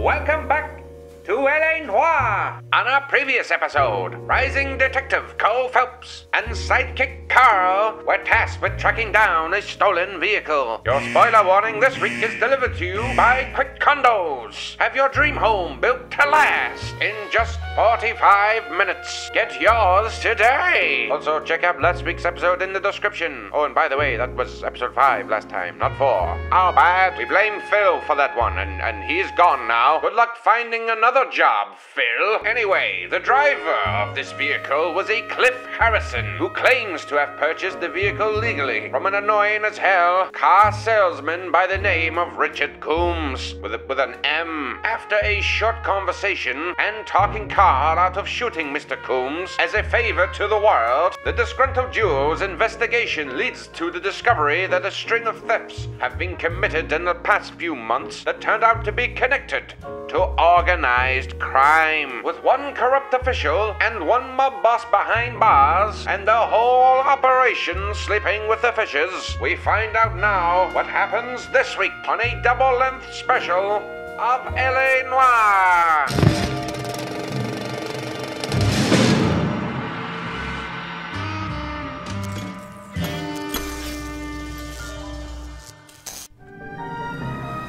Welcome back to L.A. Noire. On our previous episode, rising detective Cole Phelps and sidekick Carl were tasked with tracking down a stolen vehicle. Your spoiler warning this week is delivered to you by Quick Condos. Have your dream home built to last in just 45 minutes. Get yours today. Also, check out last week's episode in the description. Oh, and by the way, that was episode 5 last time, not 4. Our bad. We blame Phil for that one, and, and he's gone now. Good luck finding another job, Phil. Anyway, the driver of this vehicle was a Cliff Harrison, who claims to have purchased the vehicle legally from an annoying as hell car salesman by the name of Richard Coombs, with, a, with an M. After a short conversation and talking Carl out of shooting Mr. Coombs as a favor to the world, the disgruntled duo's investigation leads to the discovery that a string of thefts have been committed in the past few months that turned out to be connected to organized crime. With one corrupt official and one mob boss behind bars, and the whole operation sleeping with the fishes, we find out now what happens this week on a double length special of LA Noire.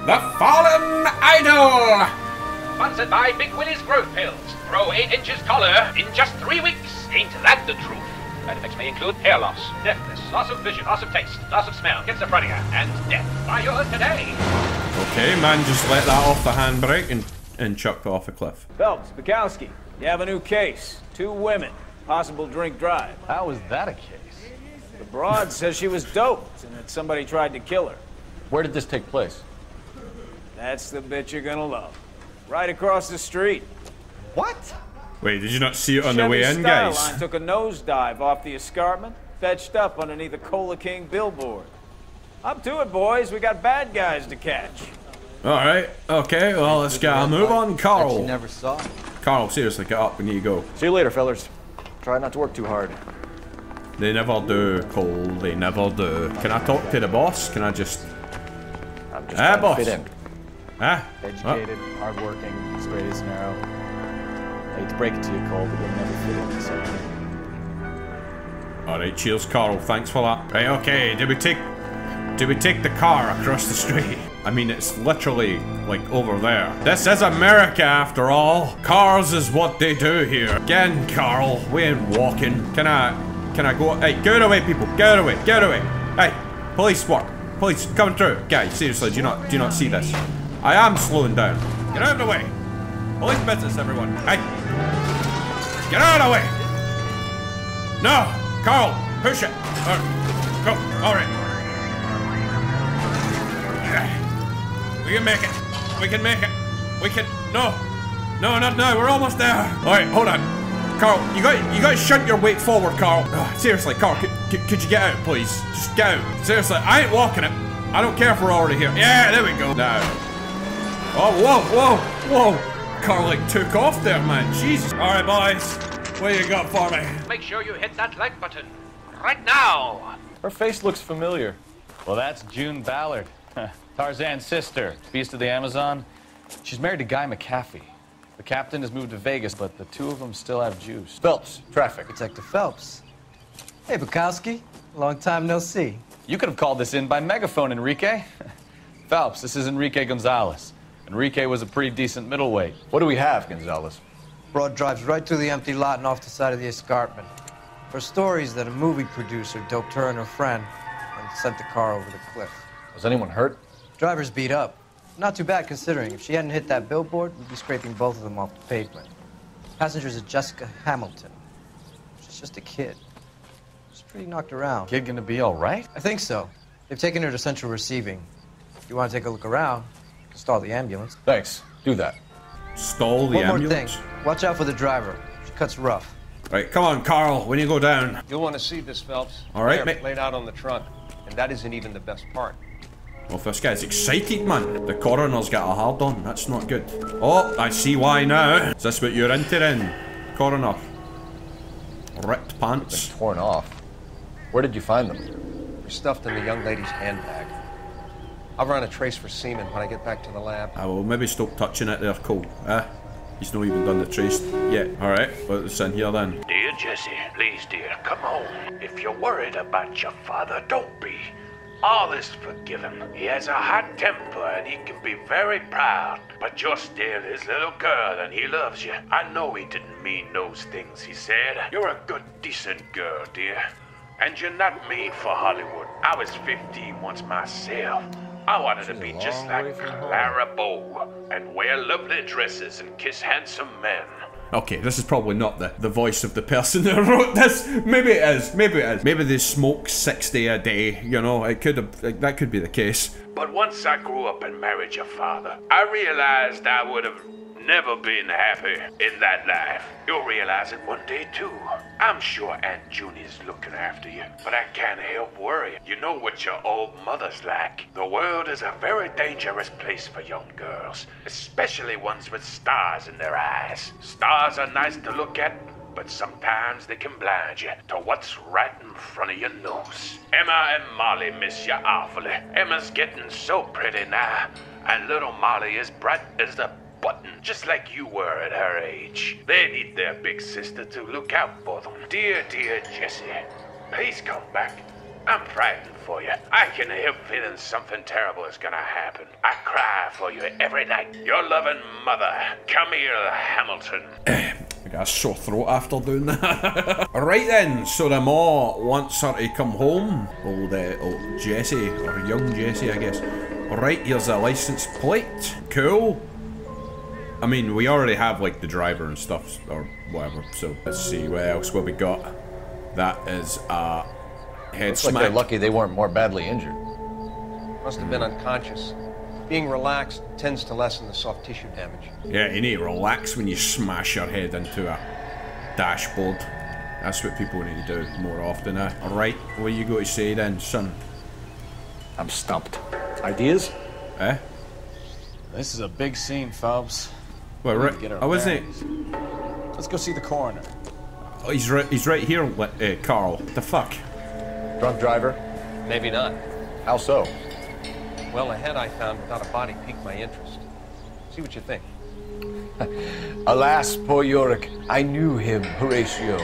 The Fallen Idol! Sponsored by Big Willie's Growth Pills. Grow 8 inches taller in just 3 weeks. Ain't that the truth? Side effects may include hair loss, deafness, loss of vision, loss of taste, loss of smell, schizophrenia, and death. Buy yours today. Okay, man, just let that off the handbrake and, and chucked off a cliff. Phelps, Bukowski, you have a new case. Two women, possible drink drive. How is that a case? The broad says she was doped and that somebody tried to kill her. Where did this take place? That's the bit you're gonna love. Right across the street. What? Wait, did you not see it on the way in, Style guys? Line took a nosedive off the escarpment, fetched up underneath a Cola King billboard. Up to it, boys. We got bad guys to catch. Alright, okay, well, let's go. move on. Carl. You never saw it. Carl, seriously, get up. We need to go. See you later, fellers. Try not to work too hard. They never do, Cole. They never do. Can I talk to the boss? Can I just... I'm just Ah, trying boss. To fit in. Ah? Educated, hardworking, straight as an arrow. I hate to break it to you, Cole, but you'll never fit in this area. Alright, cheers, Carl. Thanks for that. Right, okay, did we take... Did we take the car across the street? I mean, it's literally, like, over there. This is America, after all. Cars is what they do here. Again, Carl, we ain't walking. Can I... Can I go... Hey, get away, people. Get away. Get away. Hey, police work. Police, coming through. Guys, seriously, do you not... Do you not see this? I am slowing down. Get out of the way. Police business, everyone. Hey. Get out of the way. No! Carl! Push it! Uh, go! Alright. We can make it! We can make it! We can... No! No, not now! We're almost there! Alright, hold on. Carl, you got you got to shunt your weight forward, Carl. Seriously, Carl, could, could, you get out, please? Just get out. Seriously, I ain't walking it. I don't care if we're already here. Yeah, there we go. Now. Oh, whoa, whoa, whoa! Carl, like, took off there, man. Jesus. Alright, boys. What you got for me? Make sure you hit that like button. Right now. Her face looks familiar. Well, that's June Ballard, Tarzan's sister, beast of the Amazon. She's married to Guy McAfee. The captain has moved to Vegas, but the two of them still have juice. Phelps, traffic. Detective Phelps. Hey, Bukowski. Long time no see. You could have called this in by megaphone, Enrique. Phelps, this is Enrique Gonzalez. Enrique was a pretty decent middleweight. What do we have, Gonzalez? Broad drives right through the empty lot and off the side of the escarpment. For stories that a movie producer doped her and her friend and sent the car over the cliff. Was anyone hurt? Driver's beat up. Not too bad considering. If she hadn't hit that billboard, we'd be scraping both of them off the pavement. Passengers are Jessica Hamilton. She's just a kid. She's pretty knocked around. Kid gonna be all right? I think so. They've taken her to central receiving. If you want to take a look around, stall the ambulance. Thanks. Do that. Stall the One more thing. Watch out for the driver. She cuts rough. Right, come on, Carl. When you go down. You'll want to see this, Phelps. All right, mate. laid out on the trunk. And that isn't even the best part. Well, if this guy's excited, man. The coroner's got a hard on. That's not good. Oh, I see why now. Is this what you're into then? Coroner. Ripped pants. Torn off. Where did you find them? They're stuffed in the young lady's handbag. I'll run a trace for semen when I get back to the lab. I will maybe stop touching it there, Cole. Eh? He's not even done the trace yet. Alright, what's in here then? Dear Jesse, please, dear, come home. If you're worried about your father, don't be. All is forgiven. He has a hot temper and he can be very proud. But you're still his little girl and he loves you. I know he didn't mean those things he said. You're a good, decent girl, dear. And you're not made for Hollywood. I was 15 once myself. I wanted to be just like Clara Bow and wear lovely dresses and kiss handsome men. Okay, this is probably not the, the voice of the person that wrote this. Maybe it is. Maybe it is. Maybe they smoke 60 a day, you know, it could have, that could be the case. But once I grew up and married your father, I realized I would have never been happy in that life. You'll realize it one day too. I'm sure Aunt Junie's looking after you, but I can't help worrying. You know what your old mother's like. The world is a very dangerous place for young girls, especially ones with stars in their eyes. Stars are nice to look at, but sometimes they can blind you to what's right in front of your nose. Emma and Molly miss you awfully. Emma's getting so pretty now, and little Molly is bright as the button, just like you were at her age. They need their big sister to look out for them. Dear, dear Jessie, please come back. I'm frightened for you. I can help feeling something terrible is gonna happen. I cry for you every night. Your loving mother, Camille Hamilton. I got a sore throat after doing that. right then, so the ma wants her to come home. Old, uh, old Jesse, or young Jesse, I guess. Right, here's a license plate. Cool. I mean, we already have like the driver and stuff, or whatever. So let's see what else. What we got? That is a head Looks like they're lucky they weren't more badly injured. Must have been unconscious. Being relaxed tends to lessen the soft tissue damage. Yeah, you need to relax when you smash your head into a dashboard. That's what people need to do more often. Eh? All right, what are you got to say then, son? I'm stumped. Ideas? Eh? This is a big scene, Phelps. Well, We right. get our I wasn't. Let's go see the coroner. Oh, he's right. He's right here, uh, Carl. The fuck? Drunk driver? Maybe not. How so? Well, the head I found without a body piqued my interest. See what you think. Alas, poor Yorick. I knew him, Horatio.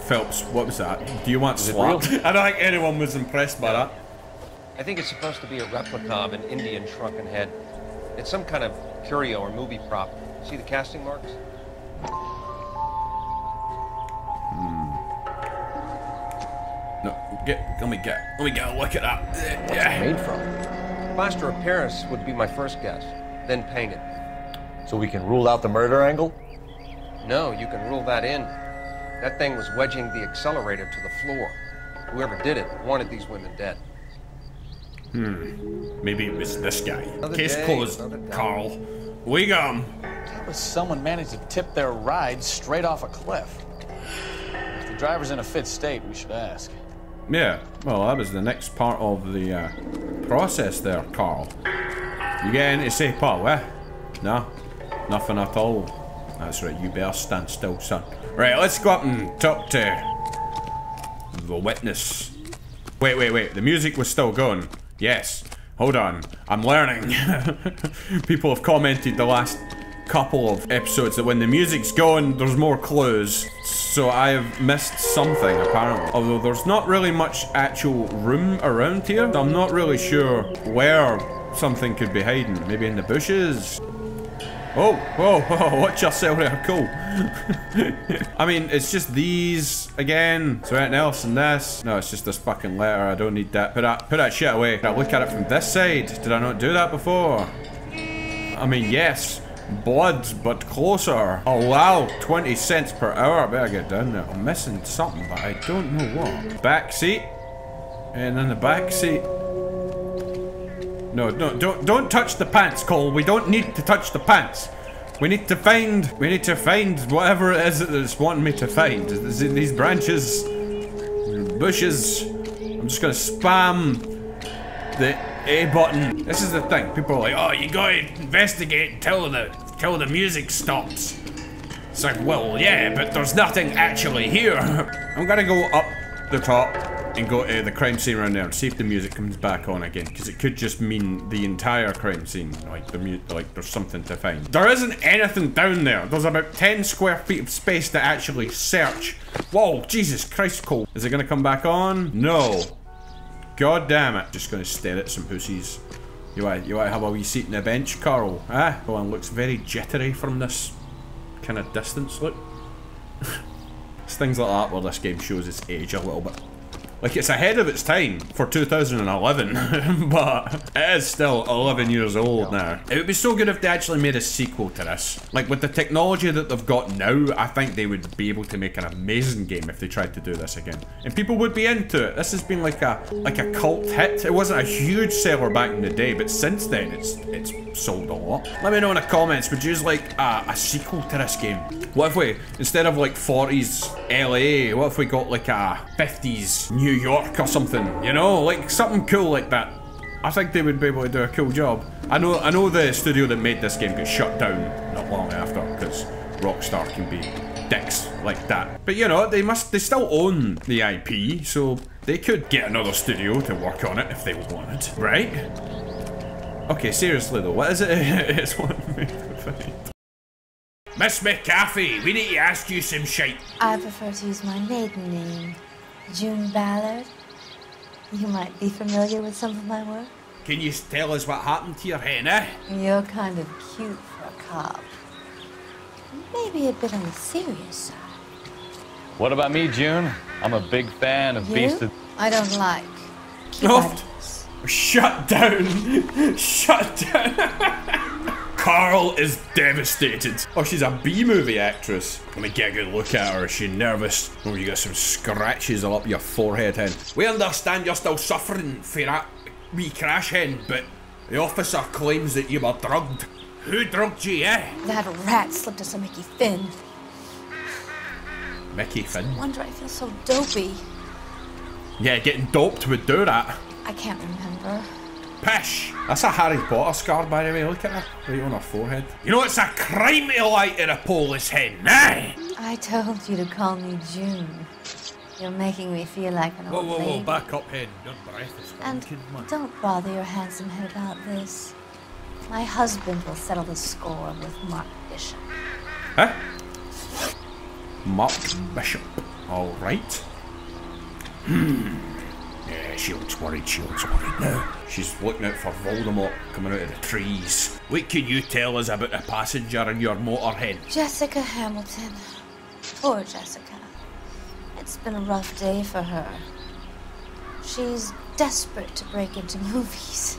Phelps, what was that? Do you want Is slapped? I don't think anyone was impressed by that. I think it's supposed to be a replica of an Indian shrunken head. It's some kind of curio or movie prop. See the casting marks? Hmm. No, get. Let me get. Let me get a look at that. Yeah. Made from. Plaster of Paris would be my first guess, then painted. So we can rule out the murder angle? No, you can rule that in. That thing was wedging the accelerator to the floor. Whoever did it wanted these women dead. Maybe it was this guy. Another Case day, closed. Carl. We got him. How does someone manage to tip their ride straight off a cliff? If the driver's in a fit state, we should ask. Yeah, well, that was the next part of the uh, process there, Carl. You getting to say, Paul, eh? No? Nothing at all. That's right, you better stand still, son. Right, let's go up and talk to the witness. Wait, wait, wait, the music was still going. Yes. Hold on, I'm learning. People have commented the last couple of episodes that when the music's going, there's more clues. So I have missed something, apparently. Although there's not really much actual room around here. I'm not really sure where something could be hiding. Maybe in the bushes? Oh, whoa, whoa, watch yourself there, cool. I mean, it's just these again. So anything else in this? No, it's just this fucking letter. I don't need that. Put that, put that shit away. Can I look at it from this side? Did I not do that before? I mean, yes. Blood, but closer. Oh wow, 20 cents per hour. I better get down there. I'm missing something, but I don't know what. Back seat. And then the back seat. No, no, don't don't touch the pants, Cole. We don't need to touch the pants. We need to find we need to find whatever it is that it's wanting me to find. These branches, bushes. I'm just gonna spam the A button. This is the thing. People are like, oh, you gotta investigate until the till the music stops. It's like, well, yeah, but there's nothing actually here. I'm gonna go up the top and go to the crime scene around there and see if the music comes back on again. Because it could just mean the entire crime scene. Like, the mu like there's something to find. There isn't anything down there. There's about 10 square feet of space to actually search. Whoa, Jesus Christ, Cole. Is it to come back on? No. God damn it. Just to stare at some pussies. You want, you want to have a wee seat in the bench, Carl? Ah, well, it looks very jittery from this kind of distance. Look. it's things like that where this game shows its age a little bit. Like, it's ahead of its time for 2011, but it is still 11 years old now. It would be so good if they actually made a sequel to this. Like, with the technology that they've got now, I think they would be able to make an amazing game if they tried to do this again. And people would be into it. This has been like a like a cult hit. It wasn't a huge seller back in the day, but since then, it's it's sold a lot. Let me know in the comments, would you like a, a sequel to this game? What if we, instead of like 40s LA, what if we got like a 50s New York or something? You know, like something cool like that. I think they would be able to do a cool job. I know I know the studio that made this game got shut down not long after because Rockstar can be dicks like that. But you know, they must they still own the IP, so they could get another studio to work on it if they wanted, right? Okay, seriously though, what is it? it's one Miss McCaffey, we need to ask you some shit. I prefer to use my maiden name, June Ballard. You might be familiar with some of my work. Can you tell us what happened to your hen, eh? You're kind of cute for a cop. Maybe a bit on the serious side. What about me, June? I'm a big fan of You? Beast of... I don't like. Keep Oh. Shut down! Shut down! Carl is devastated. Oh, she's a B-movie actress. Let me get a good look at her. Is she nervous? Oh, you got some scratches all up your forehead, hen. We understand you're still suffering for that wee crash, hen, but the officer claims that you were drugged. Who drugged you, eh? That rat slipped us a Mickey Finn. Mickey Finn. Wonder I feel so dopey. Yeah, getting doped would do that. I can't remember. Pish! That's a Harry Potter scar, by the way. Look at that. Right on her forehead. You know, it's a crime to lie to the police hen, eh? I told you to call me June. You're making me feel like an Whoa, old whoa, whoa, lady. back up, hen. Your breath is And don't bother your handsome head about this. My husband will settle the score with Mark Bishop. Huh? Mark Bishop. Alright. Hmm. Yeah, she looks worried. She looks worried now. She's looking out for Voldemort coming out of the trees. What can you tell us about the passenger in your motor, hen? Jessica Hamilton. Poor Jessica. It's been a rough day for her. She's desperate to break into movies.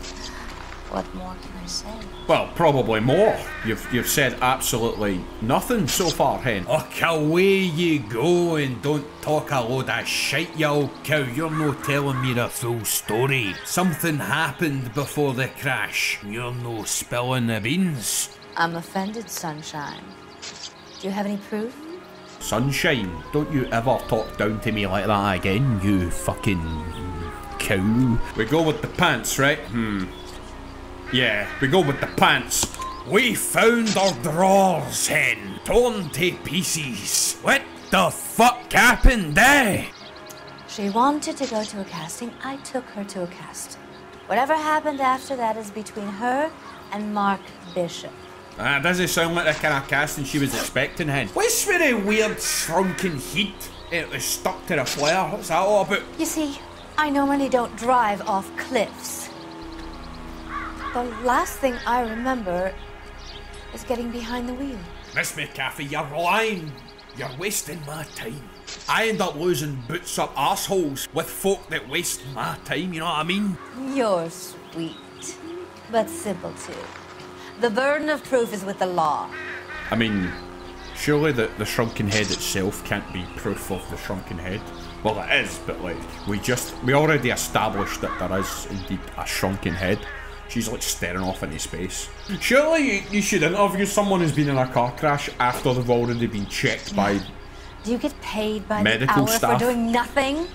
What more can I say? Well, probably more. You've you've said absolutely nothing so far, hen. Och, away you go and don't talk a load of shit, you old cow. You're no telling me the full story. Something happened before the crash. You're no spilling the beans. I'm offended, Sunshine. Do you have any proof? Sunshine, don't you ever talk down to me like that again, you fucking cow. We go with the pants, right? Hmm. Yeah, we go with the pants. We found our drawers, hen, torn to pieces. What the fuck happened there? She wanted to go to a casting. I took her to a casting. Whatever happened after that is between her and Mark Bishop. Ah, that doesn't sound like the kind of casting she was expecting, hen. What's with the weird shrunken heat? It was stuck to the flare. What's that all about? You see, I normally don't drive off cliffs. The last thing I remember is getting behind the wheel. Miss McCaffey, you're lying. You're wasting my time. I end up losing boots up assholes with folk that waste my time, you know what I mean? You're sweet, but simple too. The burden of proof is with the law. I mean, surely the, the shrunken head itself can't be proof of the shrunken head. Well, it is, but like, we just, we already established that there is indeed a shrunken head. She's like staring off into space. Surely you, you should interview someone who's been in a car crash after they've already been checked by Do you get paid by Medical the hour staff. for doing nothing?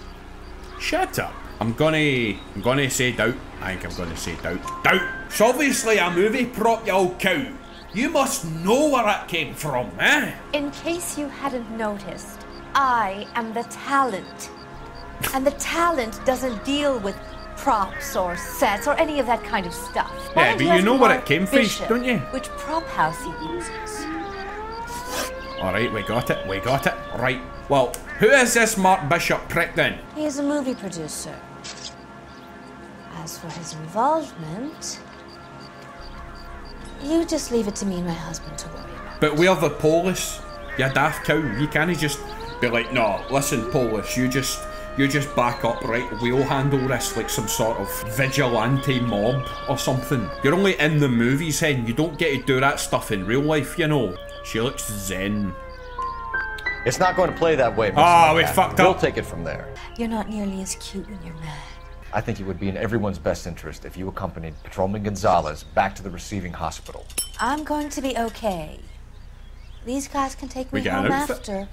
Shut up. I'm gonna I'm gonna say doubt. I think I'm gonna say doubt. Doubt. It's obviously a movie prop, you old cow. You must know where that came from, eh? In case you hadn't noticed, I am the talent. And the talent doesn't deal with props or sets or any of that kind of stuff. Yeah, but you know where it came from, don't you? Which prop house he uses. Alright, we got it, we got it. Right. Well, who is this Mark Bishop prick then? He is a movie producer. As for his involvement, you just leave it to me and my husband to worry about. But we're the police. You daft cow. You can't just be like, no, listen, police, you just you just back up, right? We'll handle this like some sort of vigilante mob or something. You're only in the movies, hen. You don't get to do that stuff in real life, you know. She looks zen. It's not going to play that way, Mrs. Ah, we McCaffrey. fucked We'll take it from there. You're not nearly as cute when you're mad. I think it would be in everyone's best interest if you accompanied Patrolman Gonzalez back to the receiving hospital. I'm going to be okay. These guys can take We me home after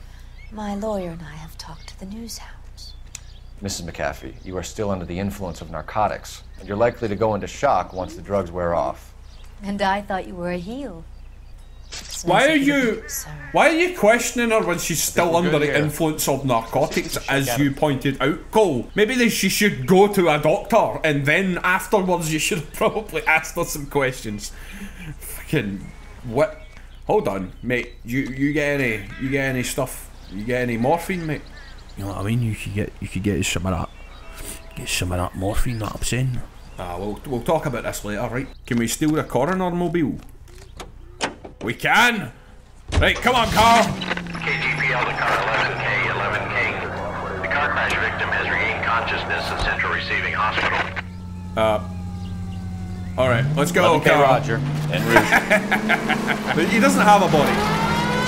my lawyer and I have talked to the news hounds. Mrs. McAfee, you are still under the influence of narcotics, and you're likely to go into shock once the drugs wear off. And I thought you were a heel. It's Why are you sir. why are you questioning her when she's still under the here. influence of narcotics, as get you pointed out, Cole? Maybe they, she should go to a doctor and then afterwards you should probably ask her some questions. Fucking what? Hold on, mate. You you get any you get any stuff? You get any morphine, mate? You know what I mean? You could get you could get some of that get some of that morphine that I'm saying. Ah, we'll we'll talk about this later, right? Can we steal the coroner mobile? We can. Right, come on, Carl. KGPL to car 11K, 11K. The car crash victim has regained consciousness in Central Receiving Hospital. Uh. All right, let's go, 11K Carl. Roger. En route. but he doesn't have a body.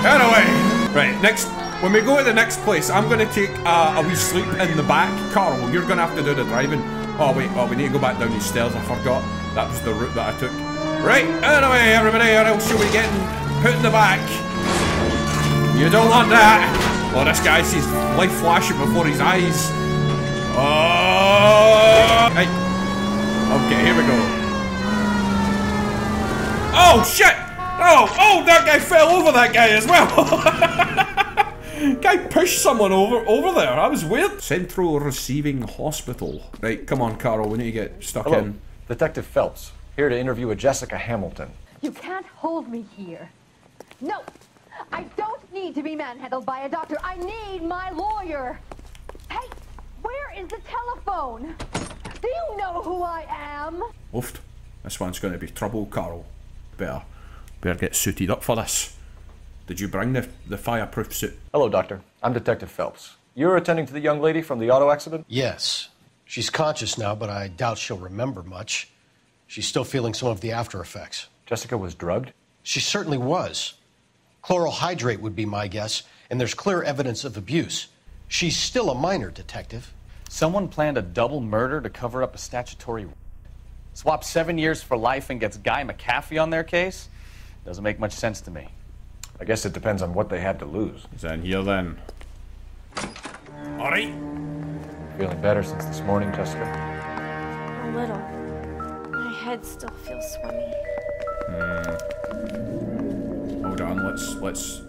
Anyway, right, next, when we go to the next place, I'm gonna take uh, a wee sleep in the back. Carl, you're gonna have to do the driving. Oh, wait, oh, we need to go back down these stairs, I forgot. That was the route that I took. Right, anyway, everybody, or else you'll be getting put in the back. You don't want that. Oh, this guy sees light flashing before his eyes. Oh! Hey. Okay, here we go. Oh shit! Oh, oh, that guy fell over that guy as well. guy pushed someone over over there. That was weird. Central Receiving Hospital. Right, come on, Carl. We need to get stuck Hello, in. Detective Phelps, here to interview a Jessica Hamilton. You can't hold me here. No, I don't need to be manhandled by a doctor. I need my lawyer. Hey, where is the telephone? Do you know who I am? Oofed. This one's going to be trouble, Carl. Better, better get suited up for this. Did you bring the the fireproof suit? Hello, Doctor. I'm Detective Phelps. You're attending to the young lady from the auto accident? Yes. She's conscious now, but I doubt she'll remember much. She's still feeling some of the after effects. Jessica was drugged? She certainly was. Chloral hydrate would be my guess, and there's clear evidence of abuse. She's still a minor, Detective. Someone planned a double murder to cover up a statutory. Swap seven years for life and gets Guy McAfee on their case? Doesn't make much sense to me. I guess it depends on what they had to lose. Is that in then? Alright. Feeling better since this morning, Jessica? A little. My head still feels swummy. Hmm. Hold on, let's let's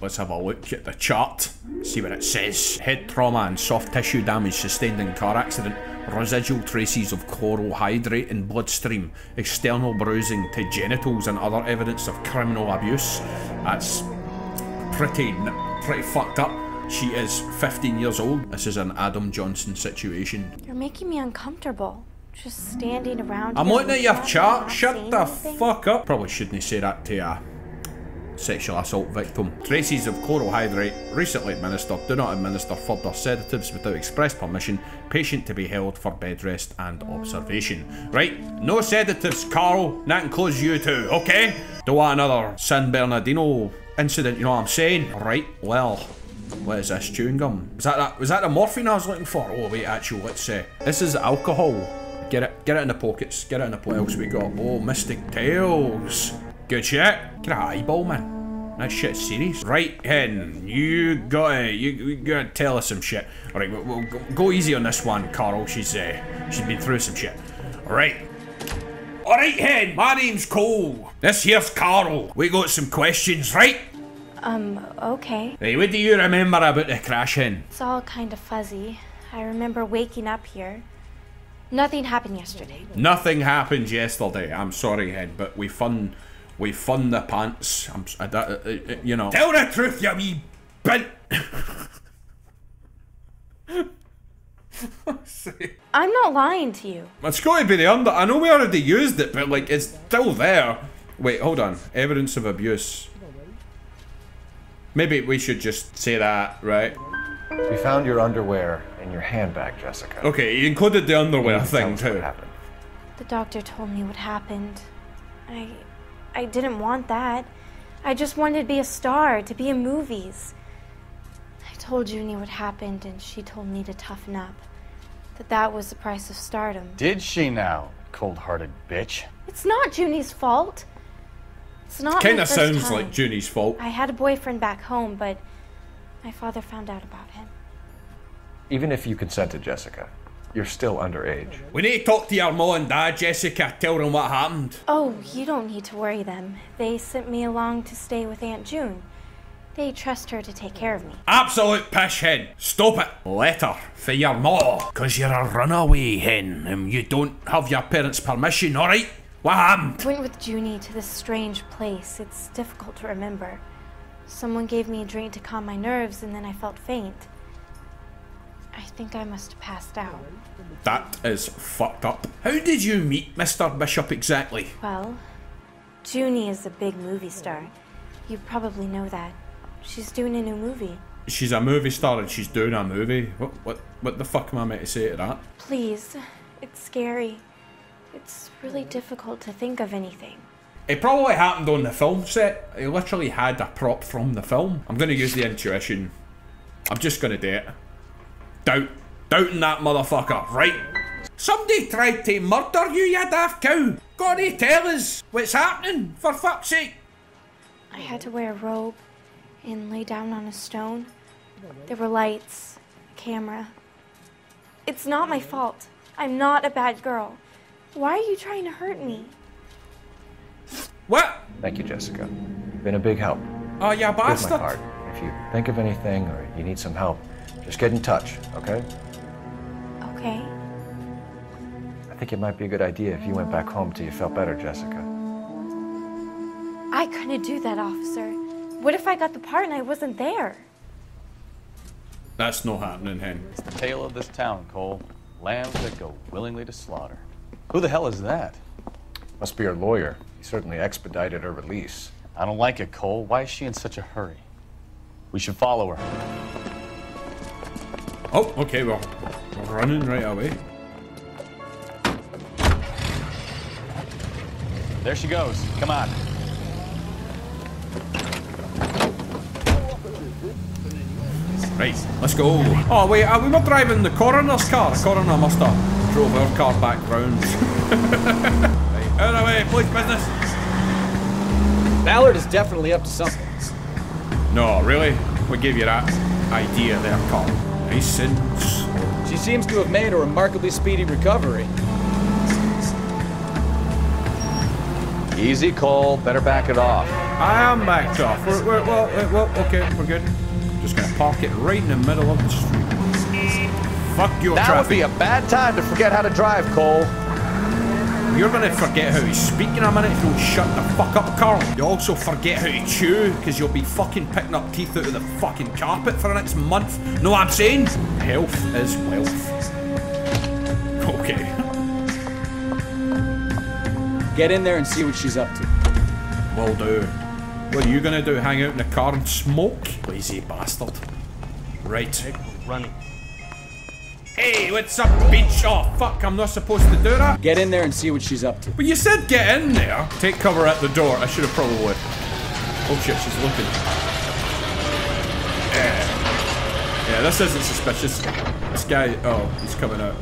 let's have a look at the chart. See what it says. Head trauma and soft tissue damage sustained in car accident. Residual traces of chloral hydrate in bloodstream. External bruising to genitals and other evidence of criminal abuse. That's pretty pretty fucked up. She is 15 years old. This is an Adam Johnson situation. You're making me uncomfortable. Just standing around. I'm looking at your not chart. Shut the anything. fuck up. Probably shouldn't say that to a sexual assault victim. Traces of chloral hydrate recently administered. Do not administer further sedatives without express permission. Patient to be held for bed rest and observation. Right, no sedatives, Carl. That includes you too, okay? Don't want another San Bernardino incident, you know what I'm saying? Right, well. What is this chewing gum? Was that, that was that the morphine I was looking for? Oh wait, actually, let's say uh, this is alcohol. Get it, get it in the pockets. Get it in the. What else we got? Oh, Mystic Tales. Good shit. Get an eyeball, man. That shit's serious. Right, hen, you gotta, you, you gotta tell us some shit. All right, we'll, we'll go, easy on this one, Carl. She's, uh, she's been through some shit. All right. All right, hen. My name's Cole. This here's Carl. We got some questions, right? Um, okay. Right, what do you remember about the crash, hen? It's all kind of fuzzy. I remember waking up here. Nothing happened yesterday. Nothing happened yesterday. I'm sorry, Hen, but we fun, we fun the pants. I'm, s- I, uh, uh, uh, you know. Tell the truth, you wee bint. I'm not lying to you. It's got to be the under. I know we already used it, but like it's still there. Wait, hold on. Evidence of abuse. Maybe we should just say that, right? We found your underwear in your handbag, Jessica. Okay, he included the underwear You need thing us what too. happened. The doctor told me what happened. I I didn't want that. I just wanted to be a star, to be in movies. I told Junie what happened and she told me to toughen up. That that was the price of stardom. Did she now, cold-hearted bitch? It's not Junie's fault. It's not my Kinda sounds time. like Junie's fault. I had a boyfriend back home, but my father found out about him. Even if you consented, Jessica, you're still underage. We need to talk to your mom and dad, Jessica. Tell them what happened. Oh, you don't need to worry them. They sent me along to stay with Aunt June. They trust her to take care of me. Absolute pish hen. Stop it. Letter for your ma. Cause you're a runaway hen and you don't have your parents' permission, alright? What happened? Went with Junie to this strange place. It's difficult to remember. Someone gave me a drink to calm my nerves, and then I felt faint. I think I must have passed out. That is fucked up. How did you meet Mr. Bishop exactly? Well, Junie is a big movie star. You probably know that. She's doing a new movie. She's a movie star and she's doing a movie. What what what the fuck am I meant to say to that? Please, it's scary. It's really difficult to think of anything. It probably happened on the film set. He literally had a prop from the film. I'm gonna use the intuition. I'm just gonna do it. Doubt. Doubting that motherfucker, right? Somebody tried to murder you, you daft cow. Gotta tell us what's happening, for fuck's sake. I had to wear a robe and lay down on a stone. There were lights, a camera. It's not my fault. I'm not a bad girl. Why are you trying to hurt me? What? Thank you, Jessica. You've been a big help. Oh, you Here's my bastard. card. If you think of anything or you need some help, just get in touch, okay? Okay. I think it might be a good idea if you went back home till you felt better, Jessica. I couldn't do that, officer. What if I got the part and I wasn't there? That's not happening, hen. It's the tale of this town, Cole. Lambs that go willingly to slaughter. Who the hell is that? Must be her lawyer. He certainly expedited her release. I don't like it, Cole. Why is she in such a hurry? We should follow her. Oh, okay, well, we're running right away. There she goes. Come on. Right, let's go. Oh, wait, are we were driving the coroner's car. The coroner must have drove our car back round. right, out of the way, police business. Ballard is definitely up to something. No, really? We gave you that idea there, Carl. Nice and. She seems to have made a remarkably speedy recovery. Easy, Cole. Better back it off. I am backed off. We're, we're, well, well, okay, we're good. Just gonna park it right in the middle of the street. Fuck your That traffic. would be a bad time to forget how to drive, Cole. You're gonna forget how to speak in a minute if you don't shut the fuck up, Carl. You also forget how to chew, because you'll be fucking picking up teeth out of the fucking carpet for the next month. Know what I'm saying? Health is wealth. Okay. Get in there and see what she's up to. Will do. What are you gonna do? Hang out in the car and smoke? Lazy bastard. Right. Running. Hey, what's up, bitch? Oh, fuck, I'm not supposed to do that? Get in there and see what she's up to. But you said get in there. Take cover at the door. I should have probably. Oh shit, she's looking. Yeah. Yeah, this isn't suspicious. This guy, oh, he's coming out.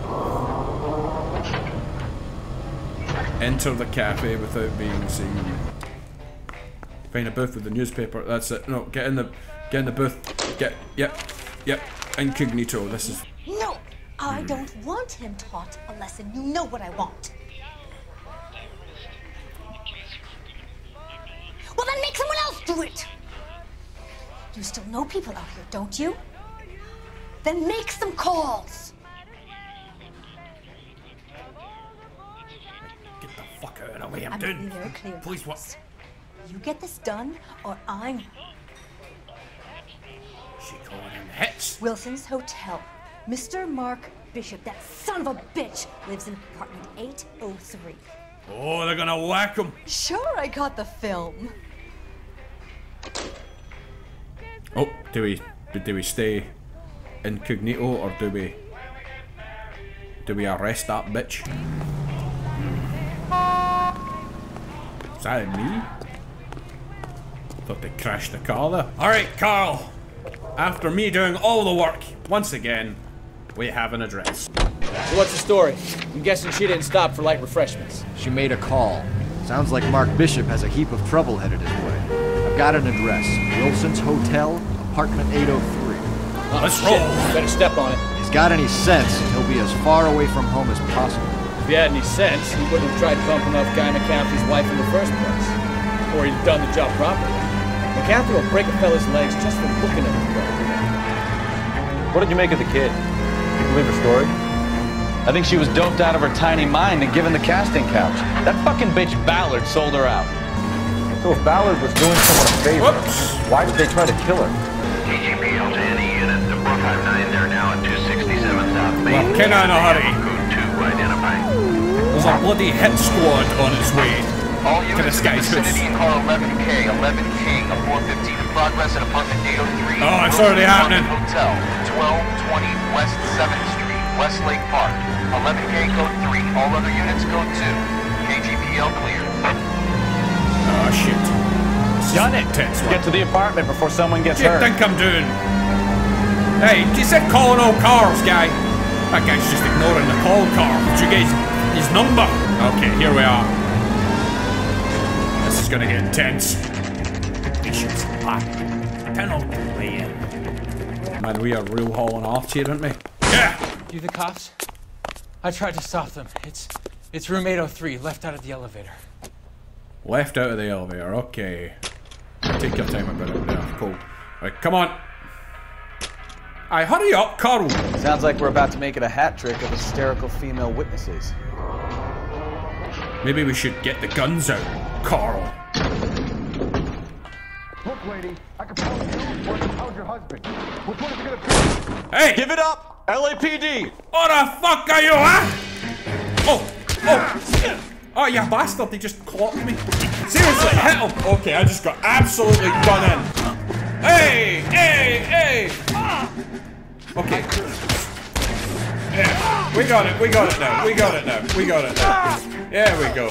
Enter the cafe without being seen. Find a booth with the newspaper. That's it. No, get in the, get in the booth. Get, yep, yep. Incognito. This is. I don't want him taught a lesson. You know what I want. Well, then make someone else do it. You still know people out here, don't you? Then make some calls. Get the fuck out of the way. I'm, I'm done. Clear Please, what? You get this done, or I'm. She calling him Hitch. Wilson's Hotel. Mr. Mark Bishop, that son of a bitch, lives in apartment 803. Oh, they're gonna whack him. Sure, I got the film. Oh, do we do we stay incognito or do we do we arrest that bitch? Is that me? Thought they crashed the car there. Alright, Carl. After me doing all the work, once again, we have an address. So what's the story? I'm guessing she didn't stop for light refreshments. She made a call. Sounds like Mark Bishop has a heap of trouble headed his way. I've got an address. Wilson's Hotel, apartment 803. Let's Shit, better step on it. If he's got any sense, he'll be as far away from home as possible. If he had any sense, he wouldn't have tried bumping off Guy McAfee's wife in the first place. Or he'd have done the job properly. McCaffrey will break a fella's legs just for looking at him. What did you make of the kid? You believe her story? I think she was doped out of her tiny mind and given the casting couch. That fucking bitch Ballard sold her out. So if Ballard was doing someone a favor, why did they try to kill her? KGPL to any unit. The 459, they're now at 267 South Main. Well, can I in a hurry? Code 2 identified. There's a bloody hit squad on its way All to this units in the guy's house. vicinity call 11K, 11 King, a 415 in progress at apartment 803. Oh, it's already happening. Hotel, 1220 West 7th Street, Westlake Park. 11K code 3, all other units code 2. KGPL clear. Oh shit. Done it! Tense Get to the apartment before someone gets What do you hurt. think I'm doing? Hey, you said calling all cars, guy. That guy's just ignoring the call car. Did you get his, his number? Okay, here we are. This gonna get intense. Bishop's back. Tunnel lane. Man, we are real hauling off here, aren't we? Yeah! You the cops? I tried to stop them. It's it's room 803, left out of the elevator. Left out of the elevator, okay. Take your time about it there, cool. Right, come on. I hurry up, Carl. Sounds like we're about to make it a hat trick of hysterical female witnesses. Maybe we should get the guns out, Carl. Look, lady, I can pound you or I can your husband. Which one is it gonna be? Hey! Give it up! LAPD! What the fuck are you, huh? Oh, oh, oh, you bastard! He just clocked me. Seriously, hit him. Okay, I just got absolutely done in. Hey, hey, hey! Okay. Yeah, we got it. We got it now. We got it now. We got it now. There we go.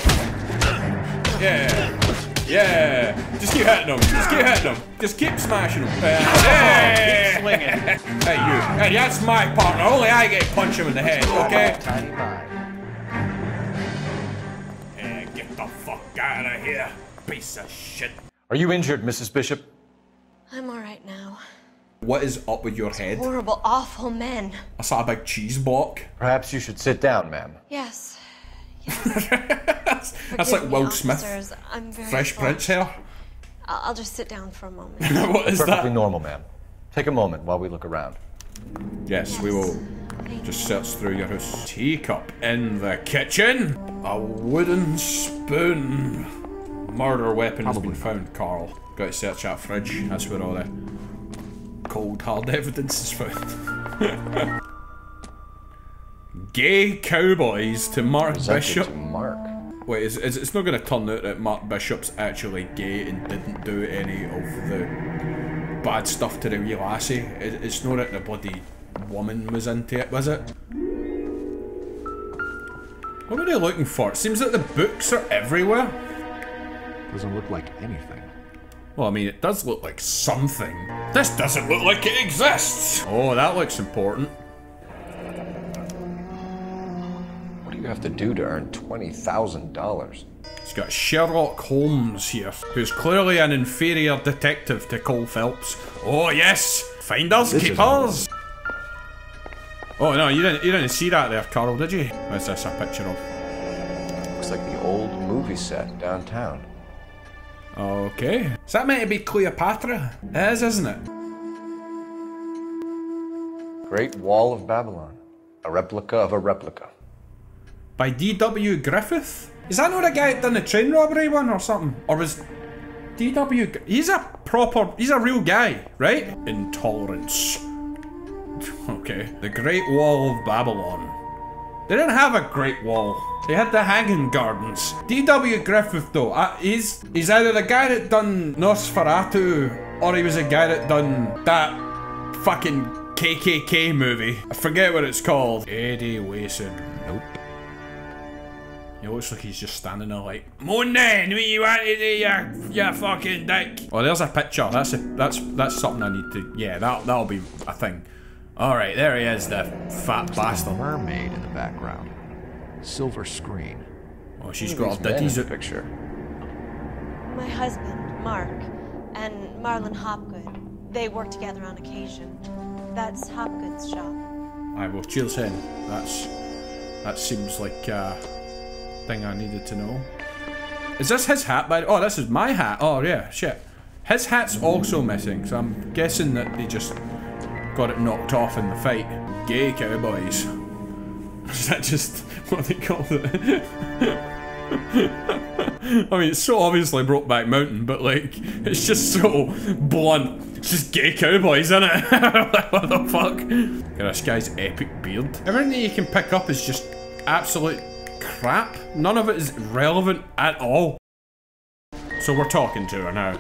Yeah. Yeah. Just keep hitting them. Just keep hitting them. Just keep smashing them. hey! Keep swinging. Hey, you. Hey, that's my partner. Only I get to punch him in the head, okay? Tiny. Yeah, get the fuck out of here, piece of shit. Are you injured, Mrs. Bishop? I'm alright now. What is up with your head? Horrible, awful men. I saw a big cheese block. Perhaps you should sit down, ma'am. Yes. That's Forgive like me, Will Smith. I'm very Fresh sorry. Prince here. I'll, I'll just sit down for a moment. what is Perfectly that? normal, ma'am. Take a moment while we look around. Yes, we will just search through your house. Teacup in the kitchen. A wooden spoon. Murder weapon has been found, Carl. Got to search that fridge. That's where all the cold hard evidence is found. Gay cowboys to Mark Bishop. to Mark. Wait, is, is, it's not going to turn out that Mark Bishop's actually gay and didn't do any of the bad stuff to the wee lassie. It, it's not that the bloody woman was into it, was it? What are they looking for? It seems that the books are everywhere. Doesn't look like anything. Well, I mean, it does look like something. This doesn't look like it exists! Oh, that looks important. Do you have to do to earn $20,000? It's got Sherlock Holmes here, who's clearly an inferior detective to Cole Phelps. Oh yes, finders This is keepers. Oh no, you didn't you didn't see that there, Carl, did you? What's this a picture of? Looks like the old movie set downtown. Okay. Is that meant to be Cleopatra? It is, isn't it? Great Wall of Babylon. A replica of a replica. By D.W. Griffith? Is that not a guy that done the train robbery one or something? Or was DW? He's a proper. He's a real guy, right? Intolerance. Okay. The Great Wall of Babylon. They didn't have a Great Wall. They had the Hanging Gardens. D.W. Griffith, though, uh, he's he's either the guy that done Nosferatu, or he was a guy that done that fucking KKK movie. I forget what it's called. Eddie Wason. Nope. He looks like he's just standing there like, Moan then, what you want to do, you, you fucking dick. Oh, there's a picture. That's a, that's that's something I need to. Yeah, that that'll be a thing. All right, there he is, the fat bastard. mermaid in the background. Silver screen. Oh, she's got a ditties picture. My husband, Mark, and Marlon Hopgood. They work together on occasion. That's Hopgood's shop. Alright, well, cheers in. That's that seems like a thing I needed to know. Is this his hat? By oh, this is my hat. Oh yeah, shit. His hat's also missing, so I'm guessing that they just got it knocked off in the fight. Gay cowboys. Is that just what they call it? I mean, it's so obviously Brokeback Mountain, but like, it's just so blunt. It's just gay cowboys, isn't it? what the fuck? Yeah, this guy's epic beard. Everything that you can pick up is just absolute crap. None of it is relevant at all. So we're talking to her now.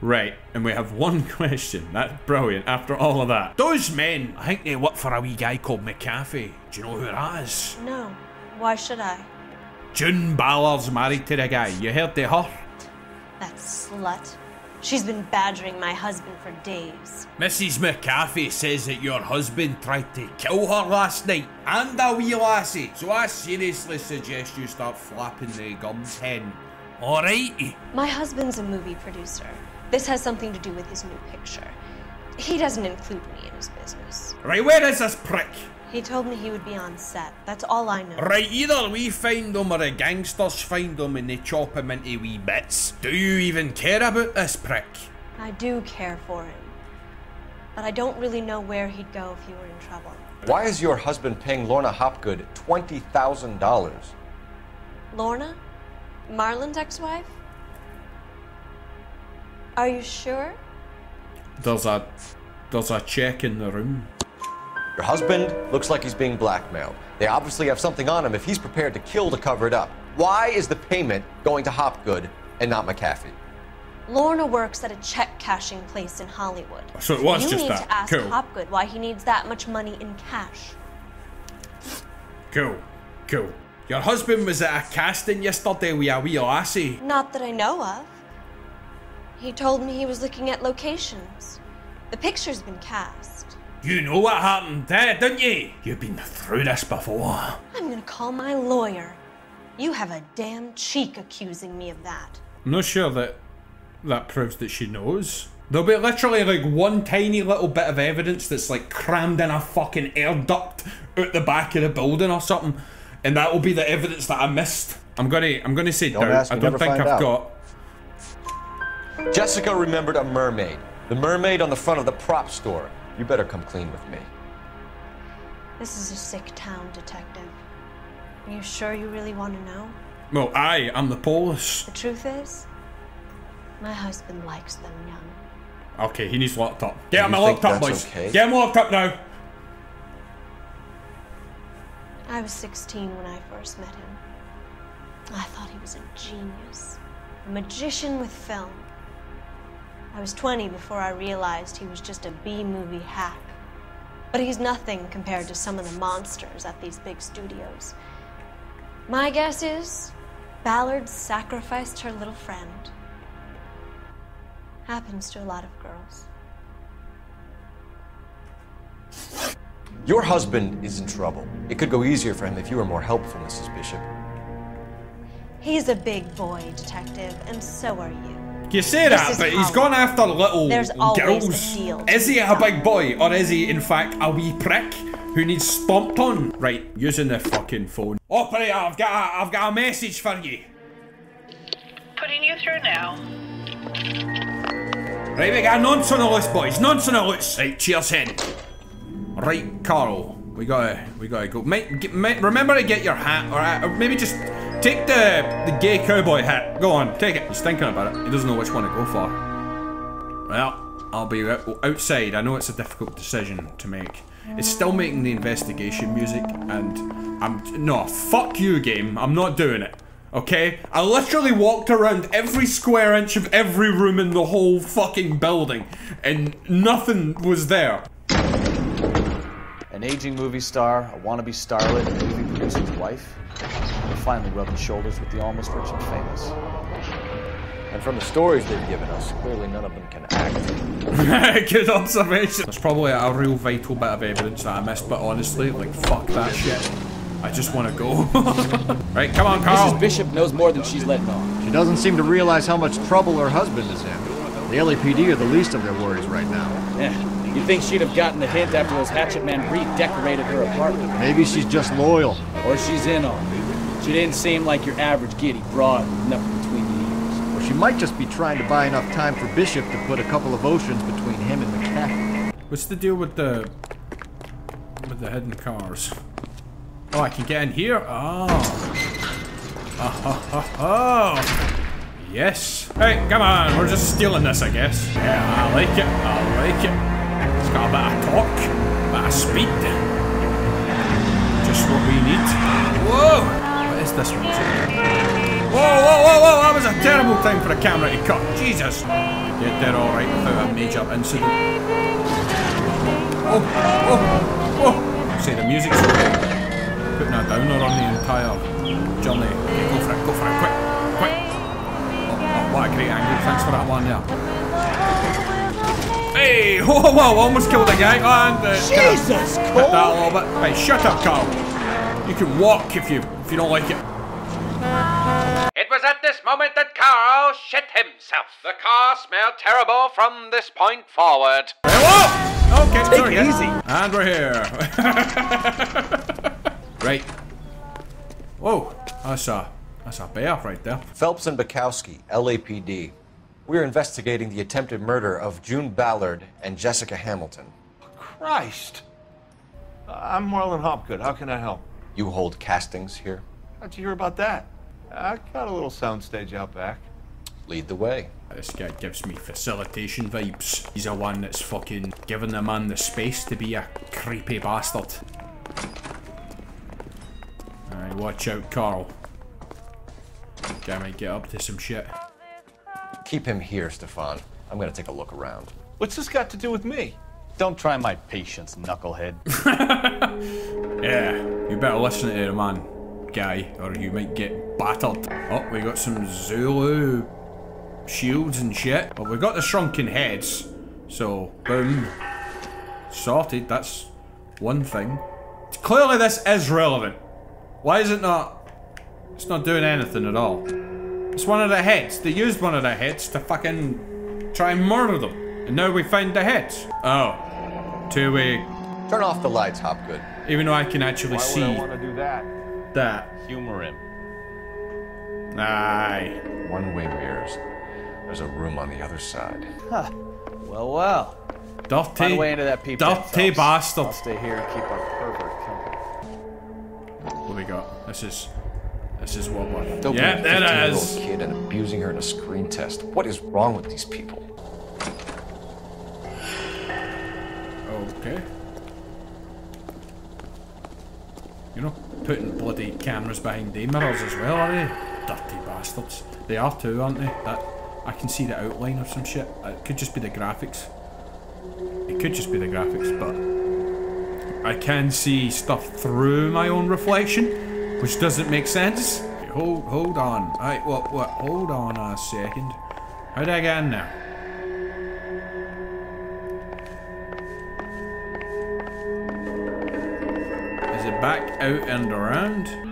Right, and we have one question. That's brilliant. After all of that, those men, I think they work for a wee guy called McAfee. Do you know who that is? No. Why should I? June Ballard's married to the guy. You heard the her? That slut. She's been badgering my husband for days. Mrs. McAfee says that your husband tried to kill her last night and a wee lassie. So I seriously suggest you start flapping the gums hen. Alright? My husband's a movie producer. This has something to do with his new picture. He doesn't include me in his business. Right, where is this prick? He told me he would be on set. That's all I know. Right, either we find him or the gangsters find him and they chop him into wee bits. Do you even care about this prick? I do care for him. But I don't really know where he'd go if he were in trouble. Why is your husband paying Lorna Hopgood $20,000? Lorna? Marlon's ex-wife? Are you sure? There's a there's a check in the room. Your husband looks like he's being blackmailed. They obviously have something on him if he's prepared to kill to cover it up. Why is the payment going to Hopgood and not McAfee? Lorna works at a check cashing place in Hollywood. So it was you just need that. to ask Cool. Hopgood why he needs that much money in cash. Cool. Cool. Your husband was at a casting yesterday with a wee lassie. Not that I know of. He told me he was looking at locations. The picture's been cast. You know what happened there, don't you? You've been through this before. I'm gonna call my lawyer. You have a damn cheek accusing me of that. I'm not sure that that proves that she knows. There'll be literally like one tiny little bit of evidence that's like crammed in a fucking air duct out the back of the building or something, and that will be the evidence that I missed. I'm gonna, I'm gonna say Don't doubt. ask I don't think I've out. got. Jessica remembered a mermaid. The mermaid on the front of the prop store. You better come clean with me. This is a sick town, detective. Are you sure you really want to know? Well, I am the police. The truth is, my husband likes them young. Okay, he needs locked up. Get him You locked up, boys. okay? Get him locked up now. I was 16 when I first met him. I thought he was a genius, a magician with film. I was 20 before I realized he was just a B movie hack. But he's nothing compared to some of the monsters at these big studios. My guess is Ballard sacrificed her little friend. Happens to a lot of girls. Your husband is in trouble. It could go easier for him if you were more helpful, Mrs. Bishop. He's a big boy, detective, and so are you. You say This that, is but he's gone after little There's girls. Is he a big boy, or is he in fact a wee prick who needs stomped on? Right, using the fucking phone. Operator, I've got a, I've got a message for you. Putting you through now. Right, we got nonce on the list, boys. Nonce on the list. Right, cheers, hen. Right, Carl. We gotta, we gotta go. Might, get, might, remember to get your hat, or, uh, or maybe just Take the the gay cowboy hat. Go on, take it. He's thinking about it. He doesn't know which one to go for. Well, I'll be outside. I know it's a difficult decision to make. It's still making the investigation music, and I'm no fuck you, game. I'm not doing it. Okay? I literally walked around every square inch of every room in the whole fucking building, and nothing was there. An aging movie star, a wannabe starlet, a movie producer's wife. They're finally rubbing shoulders with the almost rich and famous. And from the stories they've given us, clearly none of them can act. Good observation. There's probably a real vital bit of evidence that I missed, but honestly, like, fuck that shit. I just want to go. right, come on, Carl. Mrs. Bishop knows more than she's letting on. She doesn't seem to realize how much trouble her husband is in. The LAPD are the least of their worries right now. Yeah, you'd think she'd have gotten the hint after those hatchet men redecorated her apartment. Maybe she's just loyal. Or she's in on it. She didn't seem like your average giddy broad with nothing between the ears. Or she might just be trying to buy enough time for Bishop to put a couple of oceans between him and the cat. What's the deal with the with the hidden cars? Oh, I can get in here. Oh. Oh, oh, oh, oh. Yes. Hey, come on. We're just stealing this, I guess. Yeah, I like it. I like it. Got a bit of torque, a bit of speed. Just what we need. Whoa! What is this one? Whoa, whoa, whoa, whoa! That was a terrible time for a camera to cut. Jesus. Get there all right without a major incident. Oh, oh, oh! See, the music's okay. Putting a downer on the entire journey. Okay, go for it, go for it, quick, quick. Oh, oh, what a great angle. Thanks for that one, yeah. Hey! Whoa, whoa, whoa, almost killed a guy. And, uh, Jesus, hit that a little bit. Hey, shut up, Carl. You can walk if you if you don't like it. It was at this moment that Carl shit himself. The car smelled terrible from this point forward. Okay, Take sorry, it guys. easy. And we're here. right. Whoa, that's a that's a bear right there. Phelps and Bekowsky, LAPD. We're investigating the attempted murder of June Ballard and Jessica Hamilton. Oh, Christ. I'm Marlon Hopgood. How can I help? You hold castings here? How'd you hear about that? I got a little soundstage out back. Lead the way. This guy gives me facilitation vibes. He's the one that's fucking giving the man the space to be a creepy bastard. Alright, watch out, Carl. Guy might get up to some shit. Keep him here, Stefan. I'm gonna take a look around. What's this got to do with me? Don't try my patience, knucklehead. Yeah, you better listen to the man, guy, or you might get battered. Oh, we got some Zulu shields and shit. Well, we got the shrunken heads, so boom, sorted. That's one thing. Clearly, this is relevant. Why is it not? It's not doing anything at all. It's one of the heads. They used one of the heads to fucking try and murder them, and now we find the heads. Oh, two-way. Turn off the lights, Hopgood. Even though I can actually Why see would I want to do that? that. Humor him. Aye. One-way mirrors. There's a room on the other side. Huh. Well, well. Dirty. Find a way into that peep tent, Dirty Phelps. bastard. I'll stay here and keep our pervert company. What we got? This is. This is what we're. Doping yeah, a there it 15-year-old kid and abusing her in a screen test. What is wrong with these people? Okay. You're not putting bloody cameras behind the mirrors as well, are they? Dirty bastards. They are too, aren't they? That I can see the outline of some shit. It could just be the graphics. It could just be the graphics, but I can see stuff through my own reflection, which doesn't make sense. Hold, hold on. Right, what, what? Hold on a second. How do I get in there? Is it back out and around?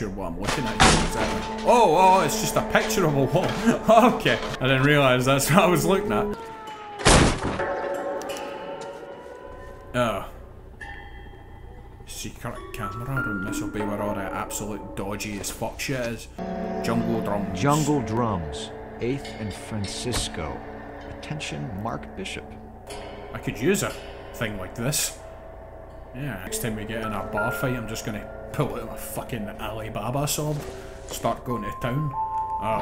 Sure what I'm looking at exactly. Oh, oh, it's just a picture of a wall. okay. I didn't realise that's what I was looking at. Oh. secret camera room. This will be where all the absolute dodgy as fuck shit is. Jungle drums. Jungle Drums, 8th and Francisco. Attention, Mark Bishop. I could use a thing like this. Yeah, next time we get in a bar fight, I'm just gonna pull out a fucking Alibaba sob, start going to town. Oh,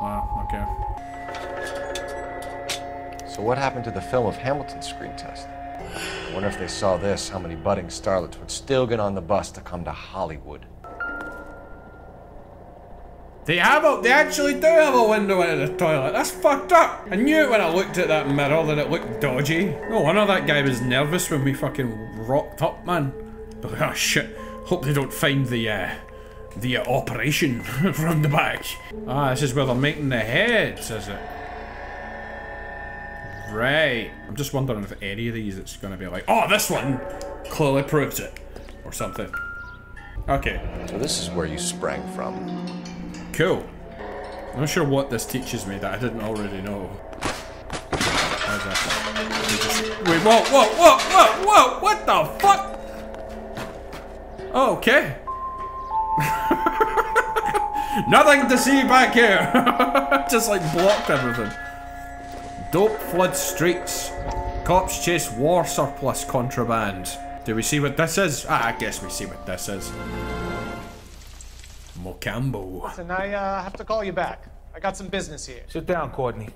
wow, okay. So what happened to the film of Hamilton's screen test? I wonder if they saw this, how many budding starlets would still get on the bus to come to Hollywood. They have a, they actually do have a window into the toilet. That's fucked up. I knew it when I looked at that mirror that it looked dodgy. No wonder that guy was nervous when we fucking rocked up, man. Oh shit. Hope they don't find the uh, the uh, operation from the back. Ah, this is where they're making the heads, is it? Right. I'm just wondering if any of these it's gonna be like, oh, this one clearly proves it, or something. Okay. So this is where you sprang from. Cool. I'm not sure what this teaches me that I didn't already know. How's that? We just- Wait, whoa, whoa, whoa, whoa, whoa, what the fuck? Oh, okay. Nothing to see back here. just like blocked everything. Dope flood streets. Cops chase war surplus contraband. Do we see what this is? Ah, I guess we see what this is. Mocambo. Listen, I uh, have to call you back. I got some business here. Sit down, Courtney.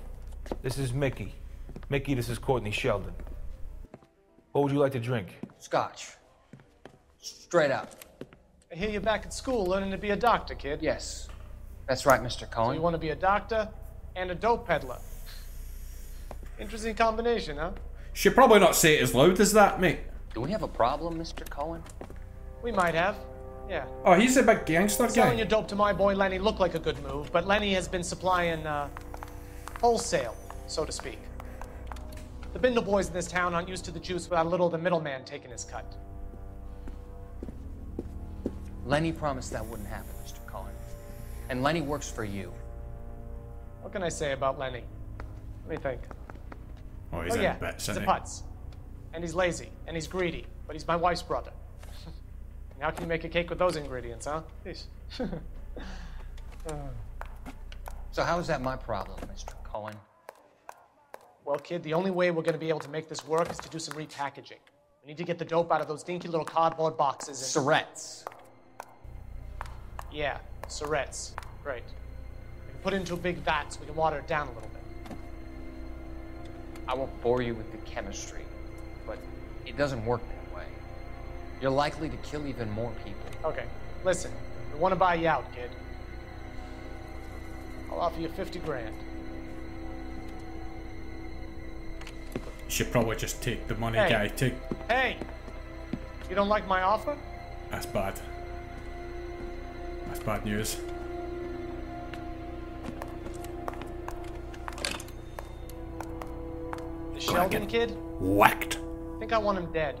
This is Mickey. Mickey, this is Courtney Sheldon. What would you like to drink? Scotch. Straight up. I hear you're back at school learning to be a doctor, kid. Yes. That's right, Mr. So Cohen. you want to be a doctor and a dope peddler. Interesting combination, huh? Should probably not say it as loud as that, mate. Do we have a problem, Mr. Cohen? We might have. Yeah. Oh, he's a big gangster Selling guy. your dope to my boy Lenny looked like a good move, but Lenny has been supplying uh, wholesale, so to speak. The Bindle boys in this town aren't used to the juice without a little of the middleman taking his cut. Lenny promised that wouldn't happen, Mr. Cohen. And Lenny works for you. What can I say about Lenny? Let me think. Oh, he's oh yeah, bits, he's a isn't putz. And he's lazy, and he's greedy, but he's my wife's brother. And How can you make a cake with those ingredients, huh? Jeez. Uh, So how is that my problem, Mr. Cohen? well, kid, the only way we're going to be able to make this work is to do some repackaging. We need to get the dope out of those dinky little cardboard boxes and... Syrettes. Yeah, Syrettes. Great. We can put it into a big vat so we can water it down a little bit. I won't bore you with the chemistry, but it doesn't work that way. You're likely to kill even more people. Okay, listen. We want to buy you out, kid. I'll offer you 50 grand. You should probably just take the money, Hey. guy. Take. Hey! You don't like my offer? That's bad. That's bad news. The Sheldon kid? Whacked. I think I want him dead.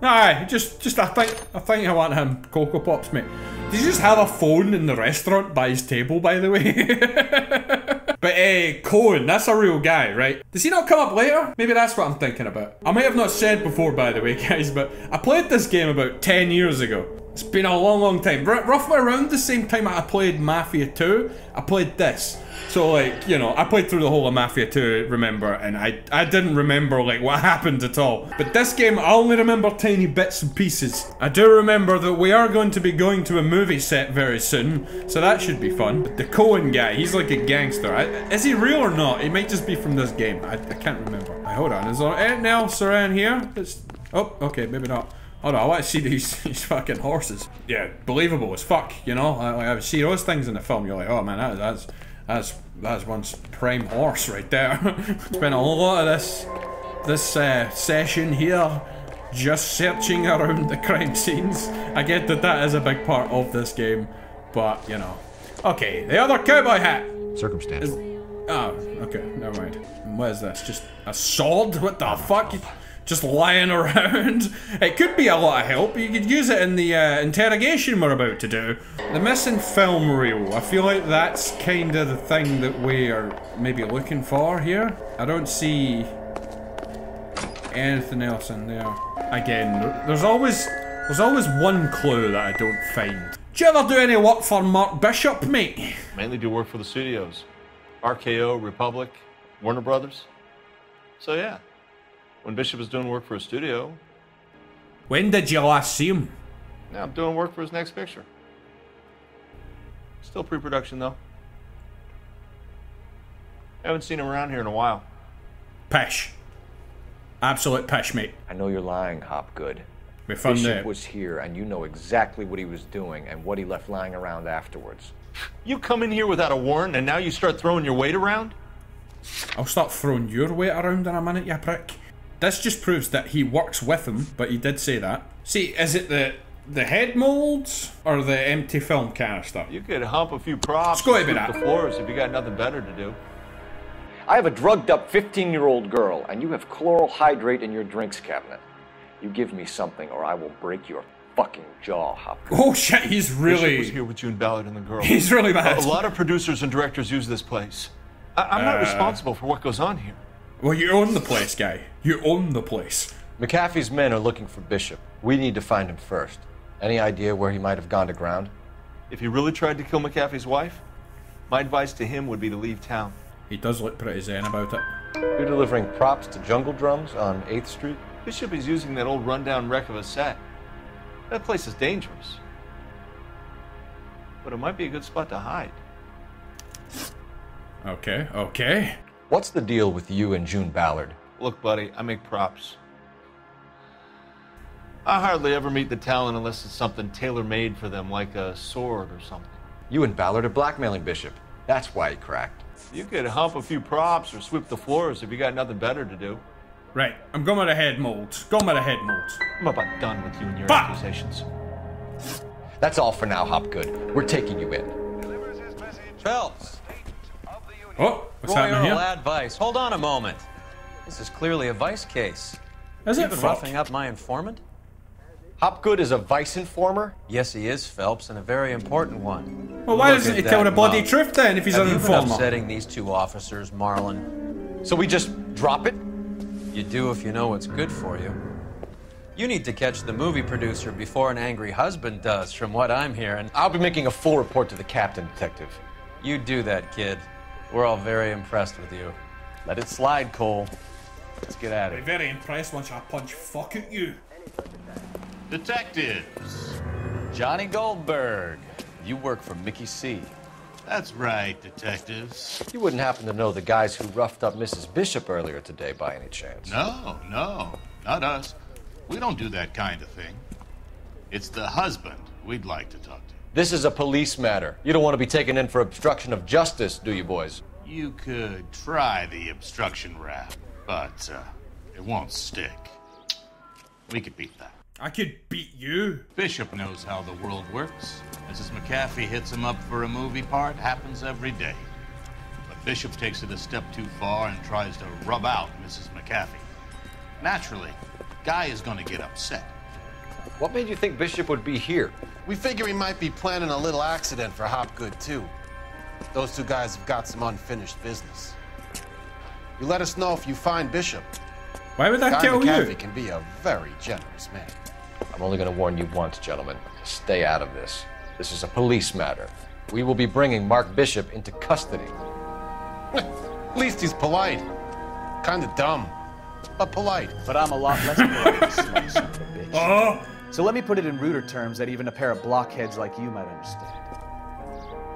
Aye, just, just I think, I think I want him Cocoa Pops, mate. Did you just have a phone in the restaurant by his table, by the way? but eh, Cohen, that's a real guy, right? Does he not come up later? Maybe that's what I'm thinking about. I might have not said before, by the way, guys, but I played this game about 10 years ago. It's been a long, long time. R- roughly around the same time I played Mafia 2, I played this. So like, you know, I played through the whole of Mafia 2, remember, and I I didn't remember like what happened at all. But this game, I only remember tiny bits and pieces. I do remember that we are going to be going to a movie set very soon, so that should be fun. But the Cohen guy, he's like a gangster. I, is he real or not? He might just be from this game. I, I can't remember. Right, hold on, is there anything else around here? That's, oh, okay, maybe not. Hold on, I want to see these, these fucking horses. Yeah, believable as fuck, you know? I, I see those things in the film, you're like, oh man, that, that's that's that's one's prime horse right there. Spent a whole lot of this this uh, session here just searching around the crime scenes. I get that that is a big part of this game, but you know. Okay, the other cowboy hat. Circumstantial. Oh, okay, never mind. What is this? Just a sword? What the fuck? Just lying around? It could be a lot of help. You could use it in the uh, interrogation we're about to do. The missing film reel. I feel like that's kind of the thing that we are maybe looking for here. I don't see anything else in there. Again, there's always There's always one clue that I don't find. Do you ever do any work for Mark Bishop, mate? Mainly do work for the studios. RKO, Republic, Warner Brothers. So yeah, when Bishop was doing work for a studio, When did you last see him? now I'm doing work for his next picture. Still pre-production though. Haven't seen him around here in a while. Pish. Absolute pish, mate. I know you're lying, Hopgood. We found Bishop it. was here, and you know exactly what he was doing and what he left lying around afterwards. You come in here without a warrant, and now you start throwing your weight around? I'll start throwing your weight around in a minute, you prick. This just proves that he works with him, but he did say that. See, is it the the head molds or the empty film canister? You could hump a few props It's gotta and be sweep that. the floors if you got nothing better to do. I have a drugged up 15 year old girl, and you have chloral hydrate in your drinks cabinet. You give me something, or I will break your fucking jaw, Hopgood. Oh shit, he's really. Bishop was here with June Ballard and the girl. He's really bad. A, a lot of producers and directors use this place. I, I'm not Uh, responsible for what goes on here. Well, you own the place, guy. You own the place. McAfee's men are looking for Bishop. We need to find him first. Any idea where he might have gone to ground? If he really tried to kill McAfee's wife, my advice to him would be to leave town. He does look pretty zen about it. You're delivering props to Jungle Drums on 8th Street? Bishop is using that old rundown wreck of a set. That place is dangerous. But it might be a good spot to hide. Okay, okay. What's the deal with you and June Ballard? Look, buddy, I make props. I hardly ever meet the talent unless it's something tailor made for them, like a sword or something. You and Ballard are blackmailing Bishop. That's why he cracked. You could hump a few props or sweep the floors if you got nothing better to do. Right, I'm going with the head molds. Going with the head molds. I'm about done with you and your Fuck! accusations. That's all for now, Hopgood. We're taking you in. Phelps. Oh, what's Roy happening Earle here? advice. Hold on a moment. This is clearly a vice case. Is it, been roughing up my informant? Hopgood is a vice informer? Yes, he is, Phelps, and a very important one. Well, why Look doesn't he tell that the bloody mug. truth then if he's Have an you informer? been upsetting these two officers, Marlon? So we just drop it? You do if you know what's good for you. You need to catch the movie producer before an angry husband does, from what I'm hearing. I'll be making a full report to the captain, detective. You do that, kid. We're all very impressed with you. Let it slide, Cole. Let's get at I'll be it. very impressed once I punch fuck at you. Detectives. Johnny Goldberg. You work for Mickey C. That's right, detectives. You wouldn't happen to know the guys who roughed up Mrs. Bishop earlier today by any chance? No, no, not us. We don't do that kind of thing. It's the husband we'd like to talk to. This is a police matter. You don't want to be taken in for obstruction of justice, do you, boys? You could try the obstruction rap, but uh, it won't stick. We could beat that. I could beat you. Bishop knows how the world works. Mrs. McAfee hits him up for a movie part, happens every day. But Bishop takes it a step too far and tries to rub out Mrs. McAfee. Naturally, Guy is going to get upset. What made you think Bishop would be here? We figure he might be planning a little accident for Hopgood, too. Those two guys have got some unfinished business. You let us know if you find Bishop. Why would that Guy kill McAfee you? can be a very generous man. I'm only going to warn you once, gentlemen. Stay out of this. This is a police matter. We will be bringing Mark Bishop into custody. At least he's polite. Kind of dumb, but polite. But I'm a lot less polite, you smug son of a bitch. Oh! So let me put it in ruder terms that even a pair of blockheads like you might understand.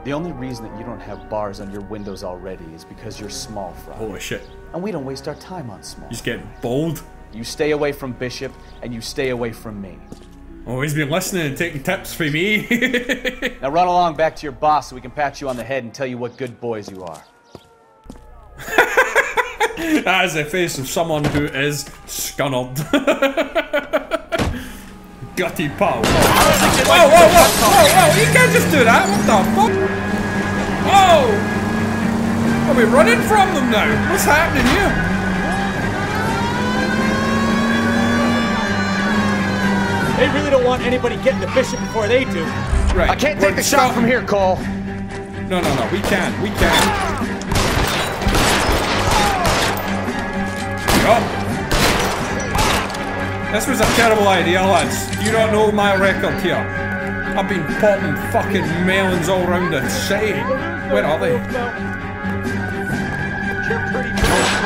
The only reason that you don't have bars on your windows already is because you're small fry. Holy shit. And we don't waste our time on small. Just getting bold. You stay away from Bishop, and you stay away from me. Oh, he's been listening and taking tips from me. Now run along back to your boss so we can pat you on the head and tell you what good boys you are. That is the face of someone who is scunnered. Gutty pal. Oh, whoa, whoa, whoa, whoa, whoa, whoa, you can't just do that. What the fuck? Oh! Are we running from them now? What's happening here? They really don't want anybody getting the Bishop before they do. Right. I can't we're take the shot scouting. from here, Cole. No, no, no. We can. We can. Yup. This was a terrible idea, lads. You don't know my record here. I've been popping fucking melons all around the city. Where are they?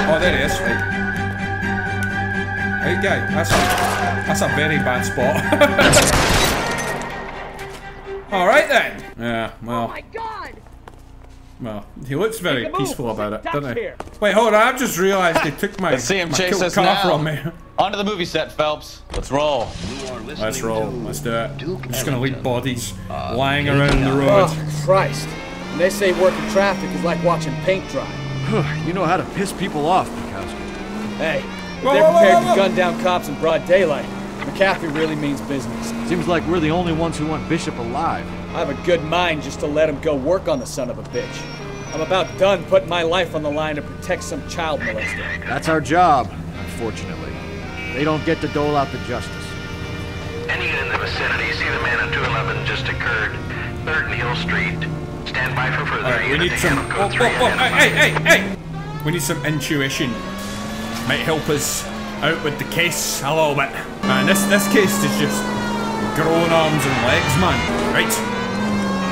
Oh, there he is. Right. Right, guy. That's a, that's a very bad spot. all right then. Yeah. Well. Oh Well, he looks very Make move. peaceful about it, Touch doesn't he? here. Wait, hold on. I've just realised they took my, Let's see him my chase cool us car now. from me. Onto the movie set, Phelps. Let's roll. Let's roll. Let's do it. I'm just gonna leave bodies uh, lying around the uh, road. Oh, Christ. When they say working traffic is like watching paint dry. you know how to piss people off, Bekowsky. Hey, Whoa, they're whoa, whoa, prepared whoa, whoa. to gun down cops in broad daylight, McAfee really means business. Seems like we're the only ones who want Bishop alive. I have a good mind just to let him go work on the son of a bitch. I'm about done putting my life on the line to protect some child molester. That's our job, unfortunately. They don't get to dole out the justice. Any unit in the vicinity, see the man on 211 just occurred. 3rd Neal Street. Stand by for further. Alright, we need some. Oh, oh, oh, hey, hey, hey, hey! We need some intuition. Might help us out with the case a little bit. Man, this this case is just growing arms and legs, man. Right?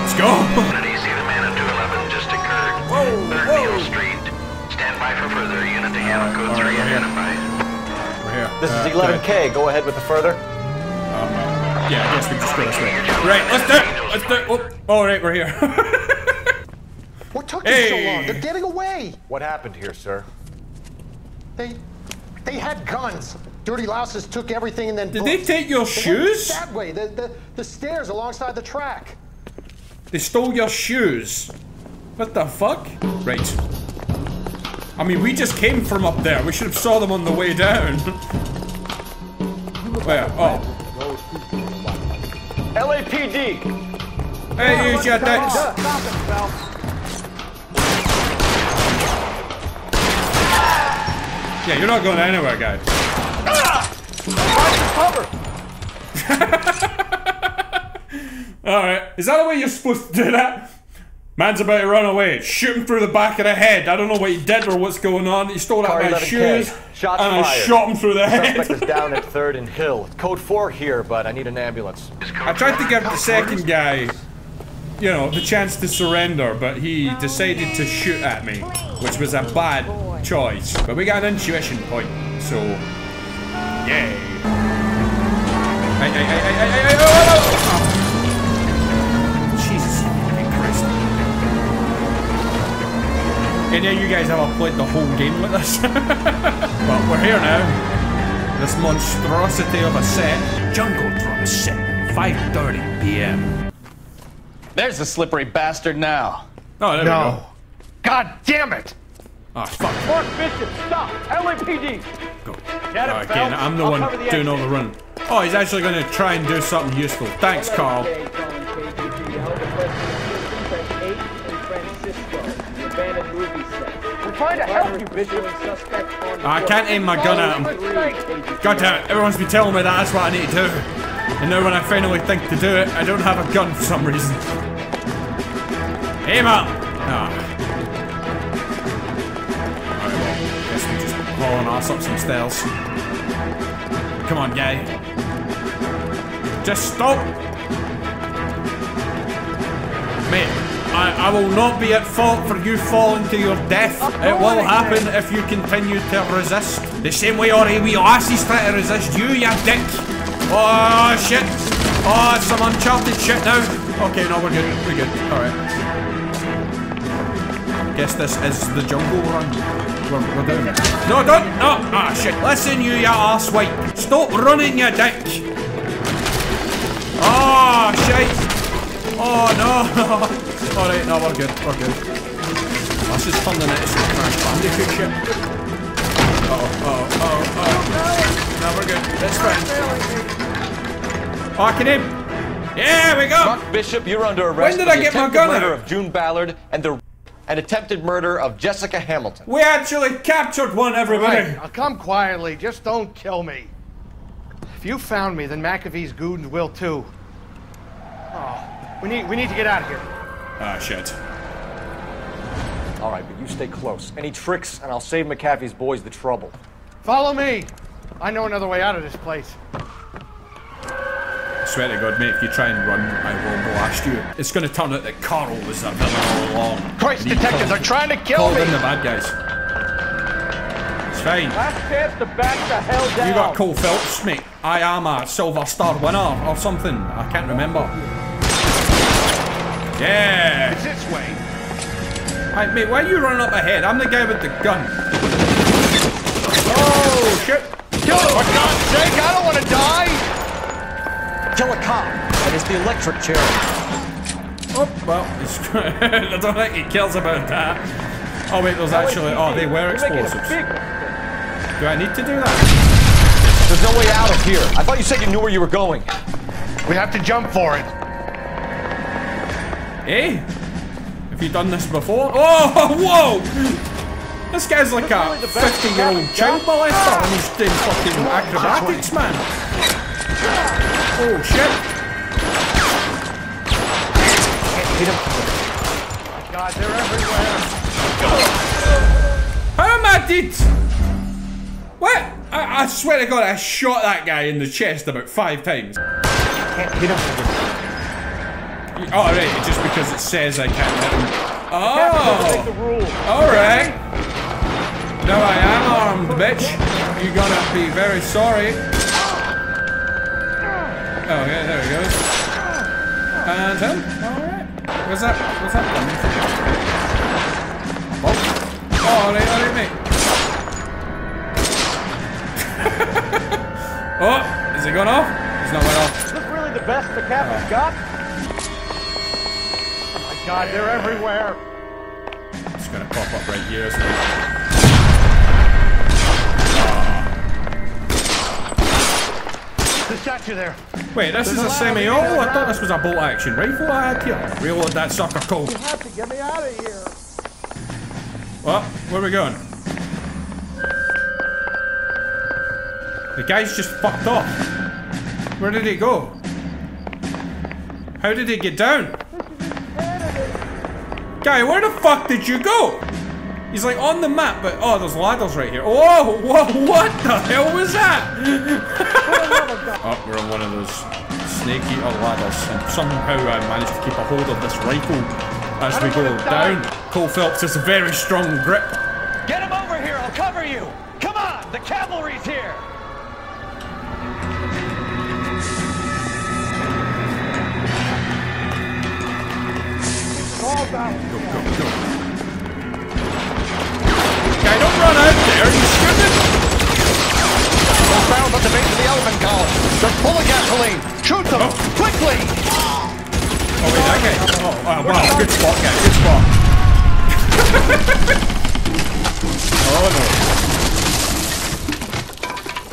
Let's go. Unity, see the man on 211 just occurred. 3rd Neal Street. Stand by for further. Unit to handle code 3 identified. We're here. This Uh, is 11K. Go ahead with the further. Um, yeah, I guess we just go this way. Right, let's do it. Let's do it. Oh, all right, we're here. What took them so long? They're getting away. What happened here, sir? They, they had guns. Dirty louses took everything and then. Did they booked. take your They shoes? That way, the, the the stairs alongside the track. They stole your shoes. What the fuck? Right. I mean, we just came from up there. We should have saw them on the way down. Where? Oh. LAPD. Hey, use your dicks. Yeah, you're not going anywhere, guy. Ah! Alright. Is that the way you're supposed to do that? Man's about to run away. Shoot him through the back of the head. I don't know what he did or what's going on. He stole out my shoes. Shots and I fired. shot him through the head. Suspect is down at 3rd and Hill. Code 4 here, but I need an ambulance. I tried to give the second guy, you know, the chance to surrender, but he decided to shoot at me, which was a bad choice. But we got an intuition point, so yay! Hey, hey, hey, Any of you guys ever played the whole game with us? but we're here now. This monstrosity of a set. Jungle Drum set. 5.30 p.m. There's the slippery bastard now. Oh, there No. we go. God damn it! Oh, fuck. Mark Bishop, stop! LAPD! Go. Get him, Oh, again, I'm the I'll one the doing all the run. Oh, he's actually going to try and do something useful. Thanks, Carl. Trying to help you, Bishop. I can't aim my gun at him. God damn it, everyone's been telling me that that's what I need to do. And now when I finally think to do it, I don't have a gun for some reason. Aim up! Ah. Alright, well, guess we just haul an ass up some stairs. Come on, guy. Just stop! Mate, I, I will not be at fault for you falling to your death. It will happen if you continue to resist. The same way all wee lassies try to resist you, you dick. Oh, shit. Oh, it's some uncharted shit now. Okay, no, we're good. We're good. Alright. Guess this is the jungle run. We're, we're doing it. No, don't! No! Ah, shit. Listen, you, you arsewipe. Stop running, you dick. Oh, shit. Oh no! Alright, no, we're good, we're good. Let's just turn the into some Crash Bandicoot shit. Uh oh, oh, oh, oh. No, we're good. That's fine. I can aim. Yeah, we go! Mark Bishop, you're under arrest. When did for I the get my gun murder out? of June Ballard and the and attempted murder of Jessica Hamilton. We actually captured one, everybody! Right, now come quietly. Just don't kill me. If you found me, then McAfee's goons will too. Oh, we need we need to get out of here. Ah, shit. All right, but you stay close. Any tricks, and I'll save McAfee's boys the trouble. Follow me. I know another way out of this place. I swear to God, mate, if you try and run, I will blast you. It's going to turn out that Carl was the villain all along. Christ, detectives are trying to kill called me. in the bad guys. It's fine. Last chance to back the hell down. You got Cole Phelps, mate. I am a Silver Star winner or something. I can't remember. Yeah. It's this way. Hey, mate, why are you running up ahead? I'm the guy with the gun. Oh, shit. Kill him, for God's sake! I don't want to die! Kill a cop. That is the electric chair. Oh, well, it's, I don't think he cares about that. Oh, wait, there's actually. Oh, they were explosives. Do I need to do that? There's no way out of here. I thought you said you knew where you were going. We have to jump for it. Eh? Have you done this before? Oh, whoa! This guy's like a 50 year old child molester and he's doing fucking acrobatics, man. Oh, shit. Hit him. God, they're everywhere. How am I dead? What? I, I swear to God, I shot that guy in the chest about five times. Can't hit him. Oh, right, just because it says I can't hit him. Oh! Alright. Now I am armed, bitch. You're gonna be very sorry. Oh, yeah, there he goes. And him. Alright. Where's that? Where's that from? Oh. Oh, alright, alright, mate. oh, is he gone off? He's not went off. Is this really the best the captain's got? God, they're everywhere. It's gonna pop up right here, it? The statue there. Wait, this is a semi-auto? I thought this was a bolt-action rifle I had here. Reload that sucker, Cole. You have to get me out of here. Well, where are we going? The guy's just fucked off. Where did he go? How did he get down? Guy, where the fuck did you go? He's like on the map, but oh, there's ladders right here. Whoa, whoa, what the hell was that? oh, we're on one of those snake eater ladders, and somehow I managed to keep a hold of this rifle as we go down. Cole Phelps has a very strong grip. Get him over here. I'll cover you. Come on. The cavalry's here. All down. Run out there. You shouldn't. Those barrels at the base of the elephant column. They're full of gasoline. Shoot them oh. quickly. Oh, wait, that guy. Oh, oh wow. Good spot, guy. Good spot. oh, no.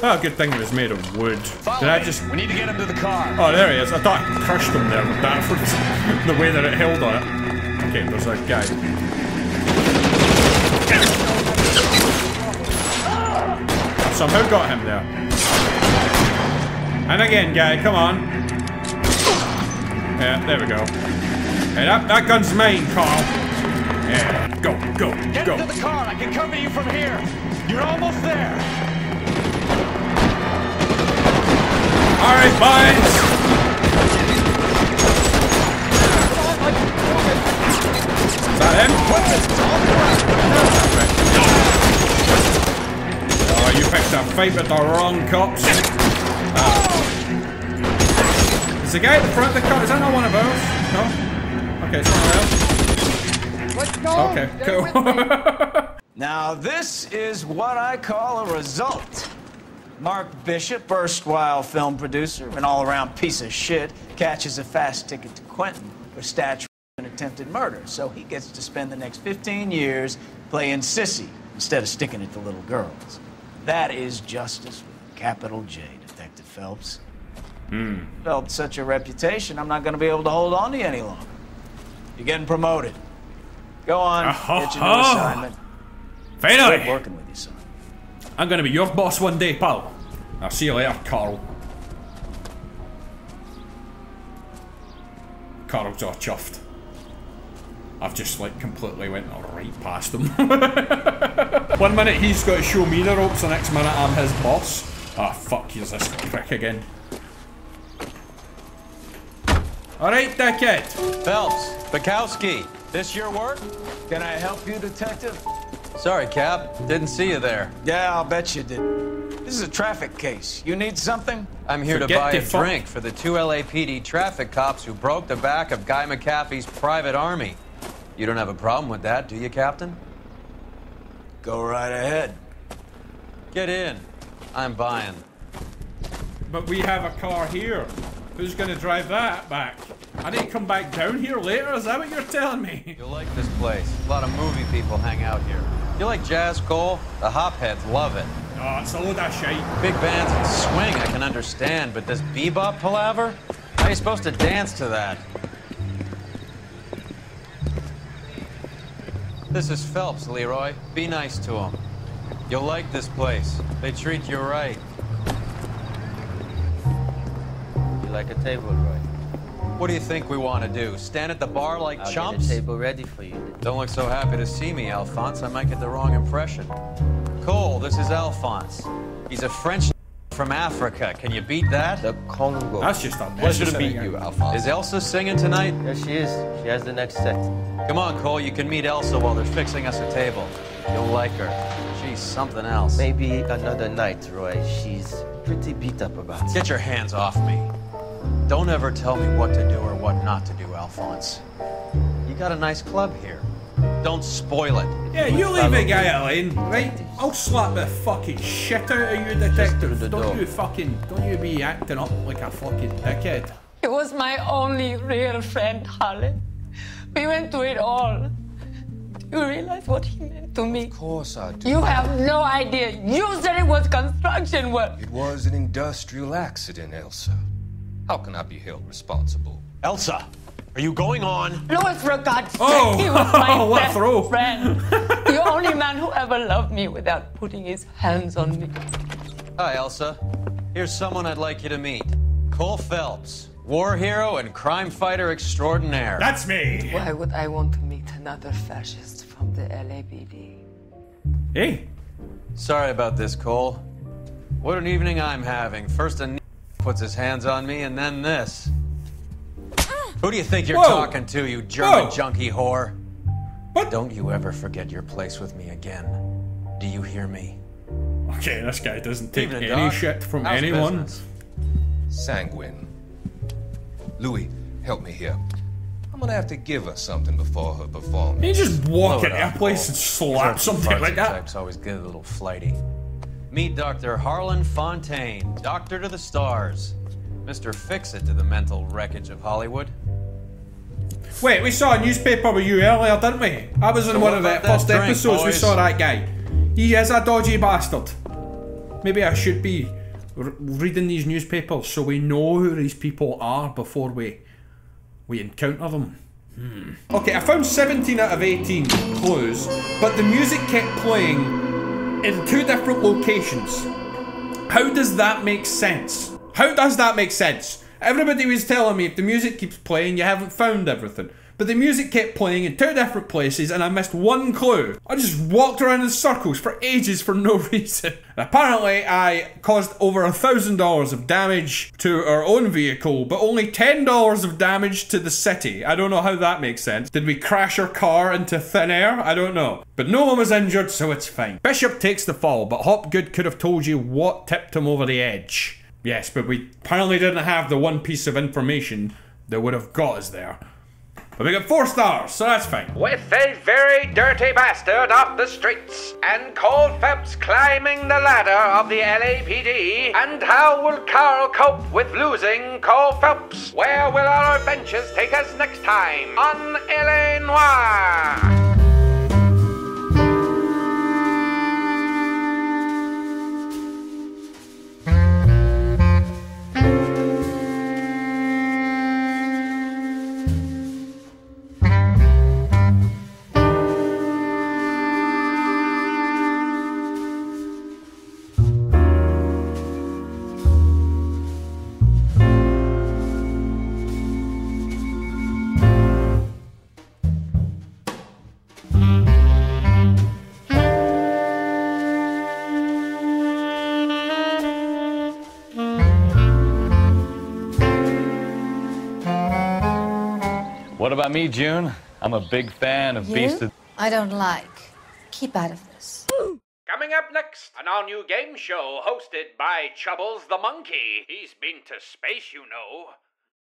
Oh, good thing it was made of wood. Did I just... We need to get him to the car. Oh, there he is. I thought I crushed him there with that for the way that it held on it. Okay, there's a guy. Somehow got him there. And again, guy, come on. Yeah, there we go. Hey, that, that gun's mine, Carl. Yeah, go, go, Get go. him to the car. I can cover you from here. You're almost there. All right, boys. Is that him? Picked a fight with the wrong cops. Ah. Is the guy at the front of the car? Is that not one of ours? No. Okay, it's one of ours. Let's go. Okay, Stay with cool. Now, this is what I call a result. Mark Bishop, erstwhile film producer, an all around piece of shit, catches a fast ticket to Quentin for statue and attempted murder. So he gets to spend the next 15 years playing sissy instead of sticking it to little girls. That is justice with a capital J, Detective Phelps. Hmm. Developed such a reputation, I'm not going to be able to hold on to you any longer. You're getting promoted. Go on, get your new Oh. assignment. Finally. Good working with you, son. I'm gonna be your boss one day, pal. I'll see you later, Carl. Carl's all chuffed. I've just like completely went right past him. one minute he's got to show me the ropes, the next minute I'm his boss. Ah, fuck, here's this prick again. Alright, dickhead. Phelps, Bekowsky, this your work? Can I help you, Detective? Sorry, Cap. Didn't see you there. Yeah, I'll bet you did. This is a traffic case. You need something? I'm here Forget to buy a fuck- drink for the two LAPD traffic cops who broke the back of Guy McAfee's private army. You don't have a problem with that, do you, Captain? Go right ahead. Get in. I'm buying. But we have a car here. Who's gonna drive that back? I need to come back down here later? Is that what you're telling me? You'll like this place. A lot of movie people hang out here. You like jazz, Cole? The hopheads love it. Oh, it's a load of shite. Big bands and swing, I can understand, but this bebop palaver? How are you supposed to dance to that? This is Phelps, Leroy. Be nice to him. You'll like this place. They treat you right. You like a table, Roy? What do you think we want to do? Stand at the bar like I'll chumps? get a table ready for you. Don't look so happy to see me, Alphonse. I might get the wrong impression. Cole, this is Alphonse. He's a French from Africa. Can you beat that? The Congo. That's just a Pleasure to meet you, Alphonse. Is Elsa singing tonight? Yes, she is. She has the next set. Come on, Cole. You can meet Elsa while they're fixing us a table. You'll like her. She's something else. Maybe another night, Roy. She's pretty beat up about it. Get your hands off me. Don't ever tell me what to do or what not to do, Alphonse. You got a nice club here. Don't spoil it. Yeah, you leave the guy alone, right? I'll slap the fucking shit out of you, detective. Don't you fucking, don't you be acting up like a fucking dickhead. It was my only real friend, Harlan. We went through it all. Do you realize what he meant to me? Of course I do. You have no idea. You said it was construction work. It was an industrial accident, Elsa. How can I be held responsible? Elsa, are you going on? Louis, for God's oh. sake, Oh, he was my what best throw. friend. the only man who ever loved me without putting his hands on me. Hi, Elsa. Here's someone I'd like you to meet. Cole Phelps, war hero and crime fighter extraordinaire. That's me. Why would I want to meet another fascist from the LAPD? Hey. Sorry about this, Cole. What an evening I'm having. First a puts his hands on me, and then this. Who do you think you're Whoa. talking to, you German Whoa. junkie whore? What? Don't you ever forget your place with me again. Do you hear me? Okay, this guy doesn't take Evening, any Doc. shit from How's anyone. business? Sanguine. Louis, help me here. I'm gonna have to give her something before her performance. You just walk Blow it into a up, place and slap These are something like Farsi that. Types always get a little flighty. Meet Dr. Harlan Fontaine, doctor to the stars. Mr. Fix-It to the mental wreckage of Hollywood. Wait, we saw a newspaper with you earlier, didn't we? I was in So one of the that first drink, episodes. We saw that guy. He is a dodgy bastard. Maybe I should be reading these newspapers so we know who these people are before we we encounter them. Hmm. Okay, I found 17 out of 18 clues, but the music kept playing in two different locations. How does that make sense? How does that make sense? Everybody was telling me if the music keeps playing, you haven't found everything. But the music kept playing in two different places and I missed one clue. I just walked around in circles for ages for no reason. And apparently, I caused over a thousand dollars of damage to our own vehicle, but only ten dollars of damage to the city. I don't know how that makes sense. Did we crash our car into thin air? I don't know. But no one was injured, so it's fine. Bishop takes the fall, but Hopgood could have told you what tipped him over the edge. Yes, but we apparently didn't have the one piece of information that would have got us there. But we got four stars, so that's fine. With a very dirty bastard off the streets, and Cole Phelps climbing the ladder of the LAPD, and how will Carl cope with losing Cole Phelps? Where will our adventures take us next time on LA Noire? Me, June? I'm a big fan of You? Beast of... I don't like. Keep out of this. Coming up next, an all new game show hosted by Chubbles the Monkey. He's been to space, you know.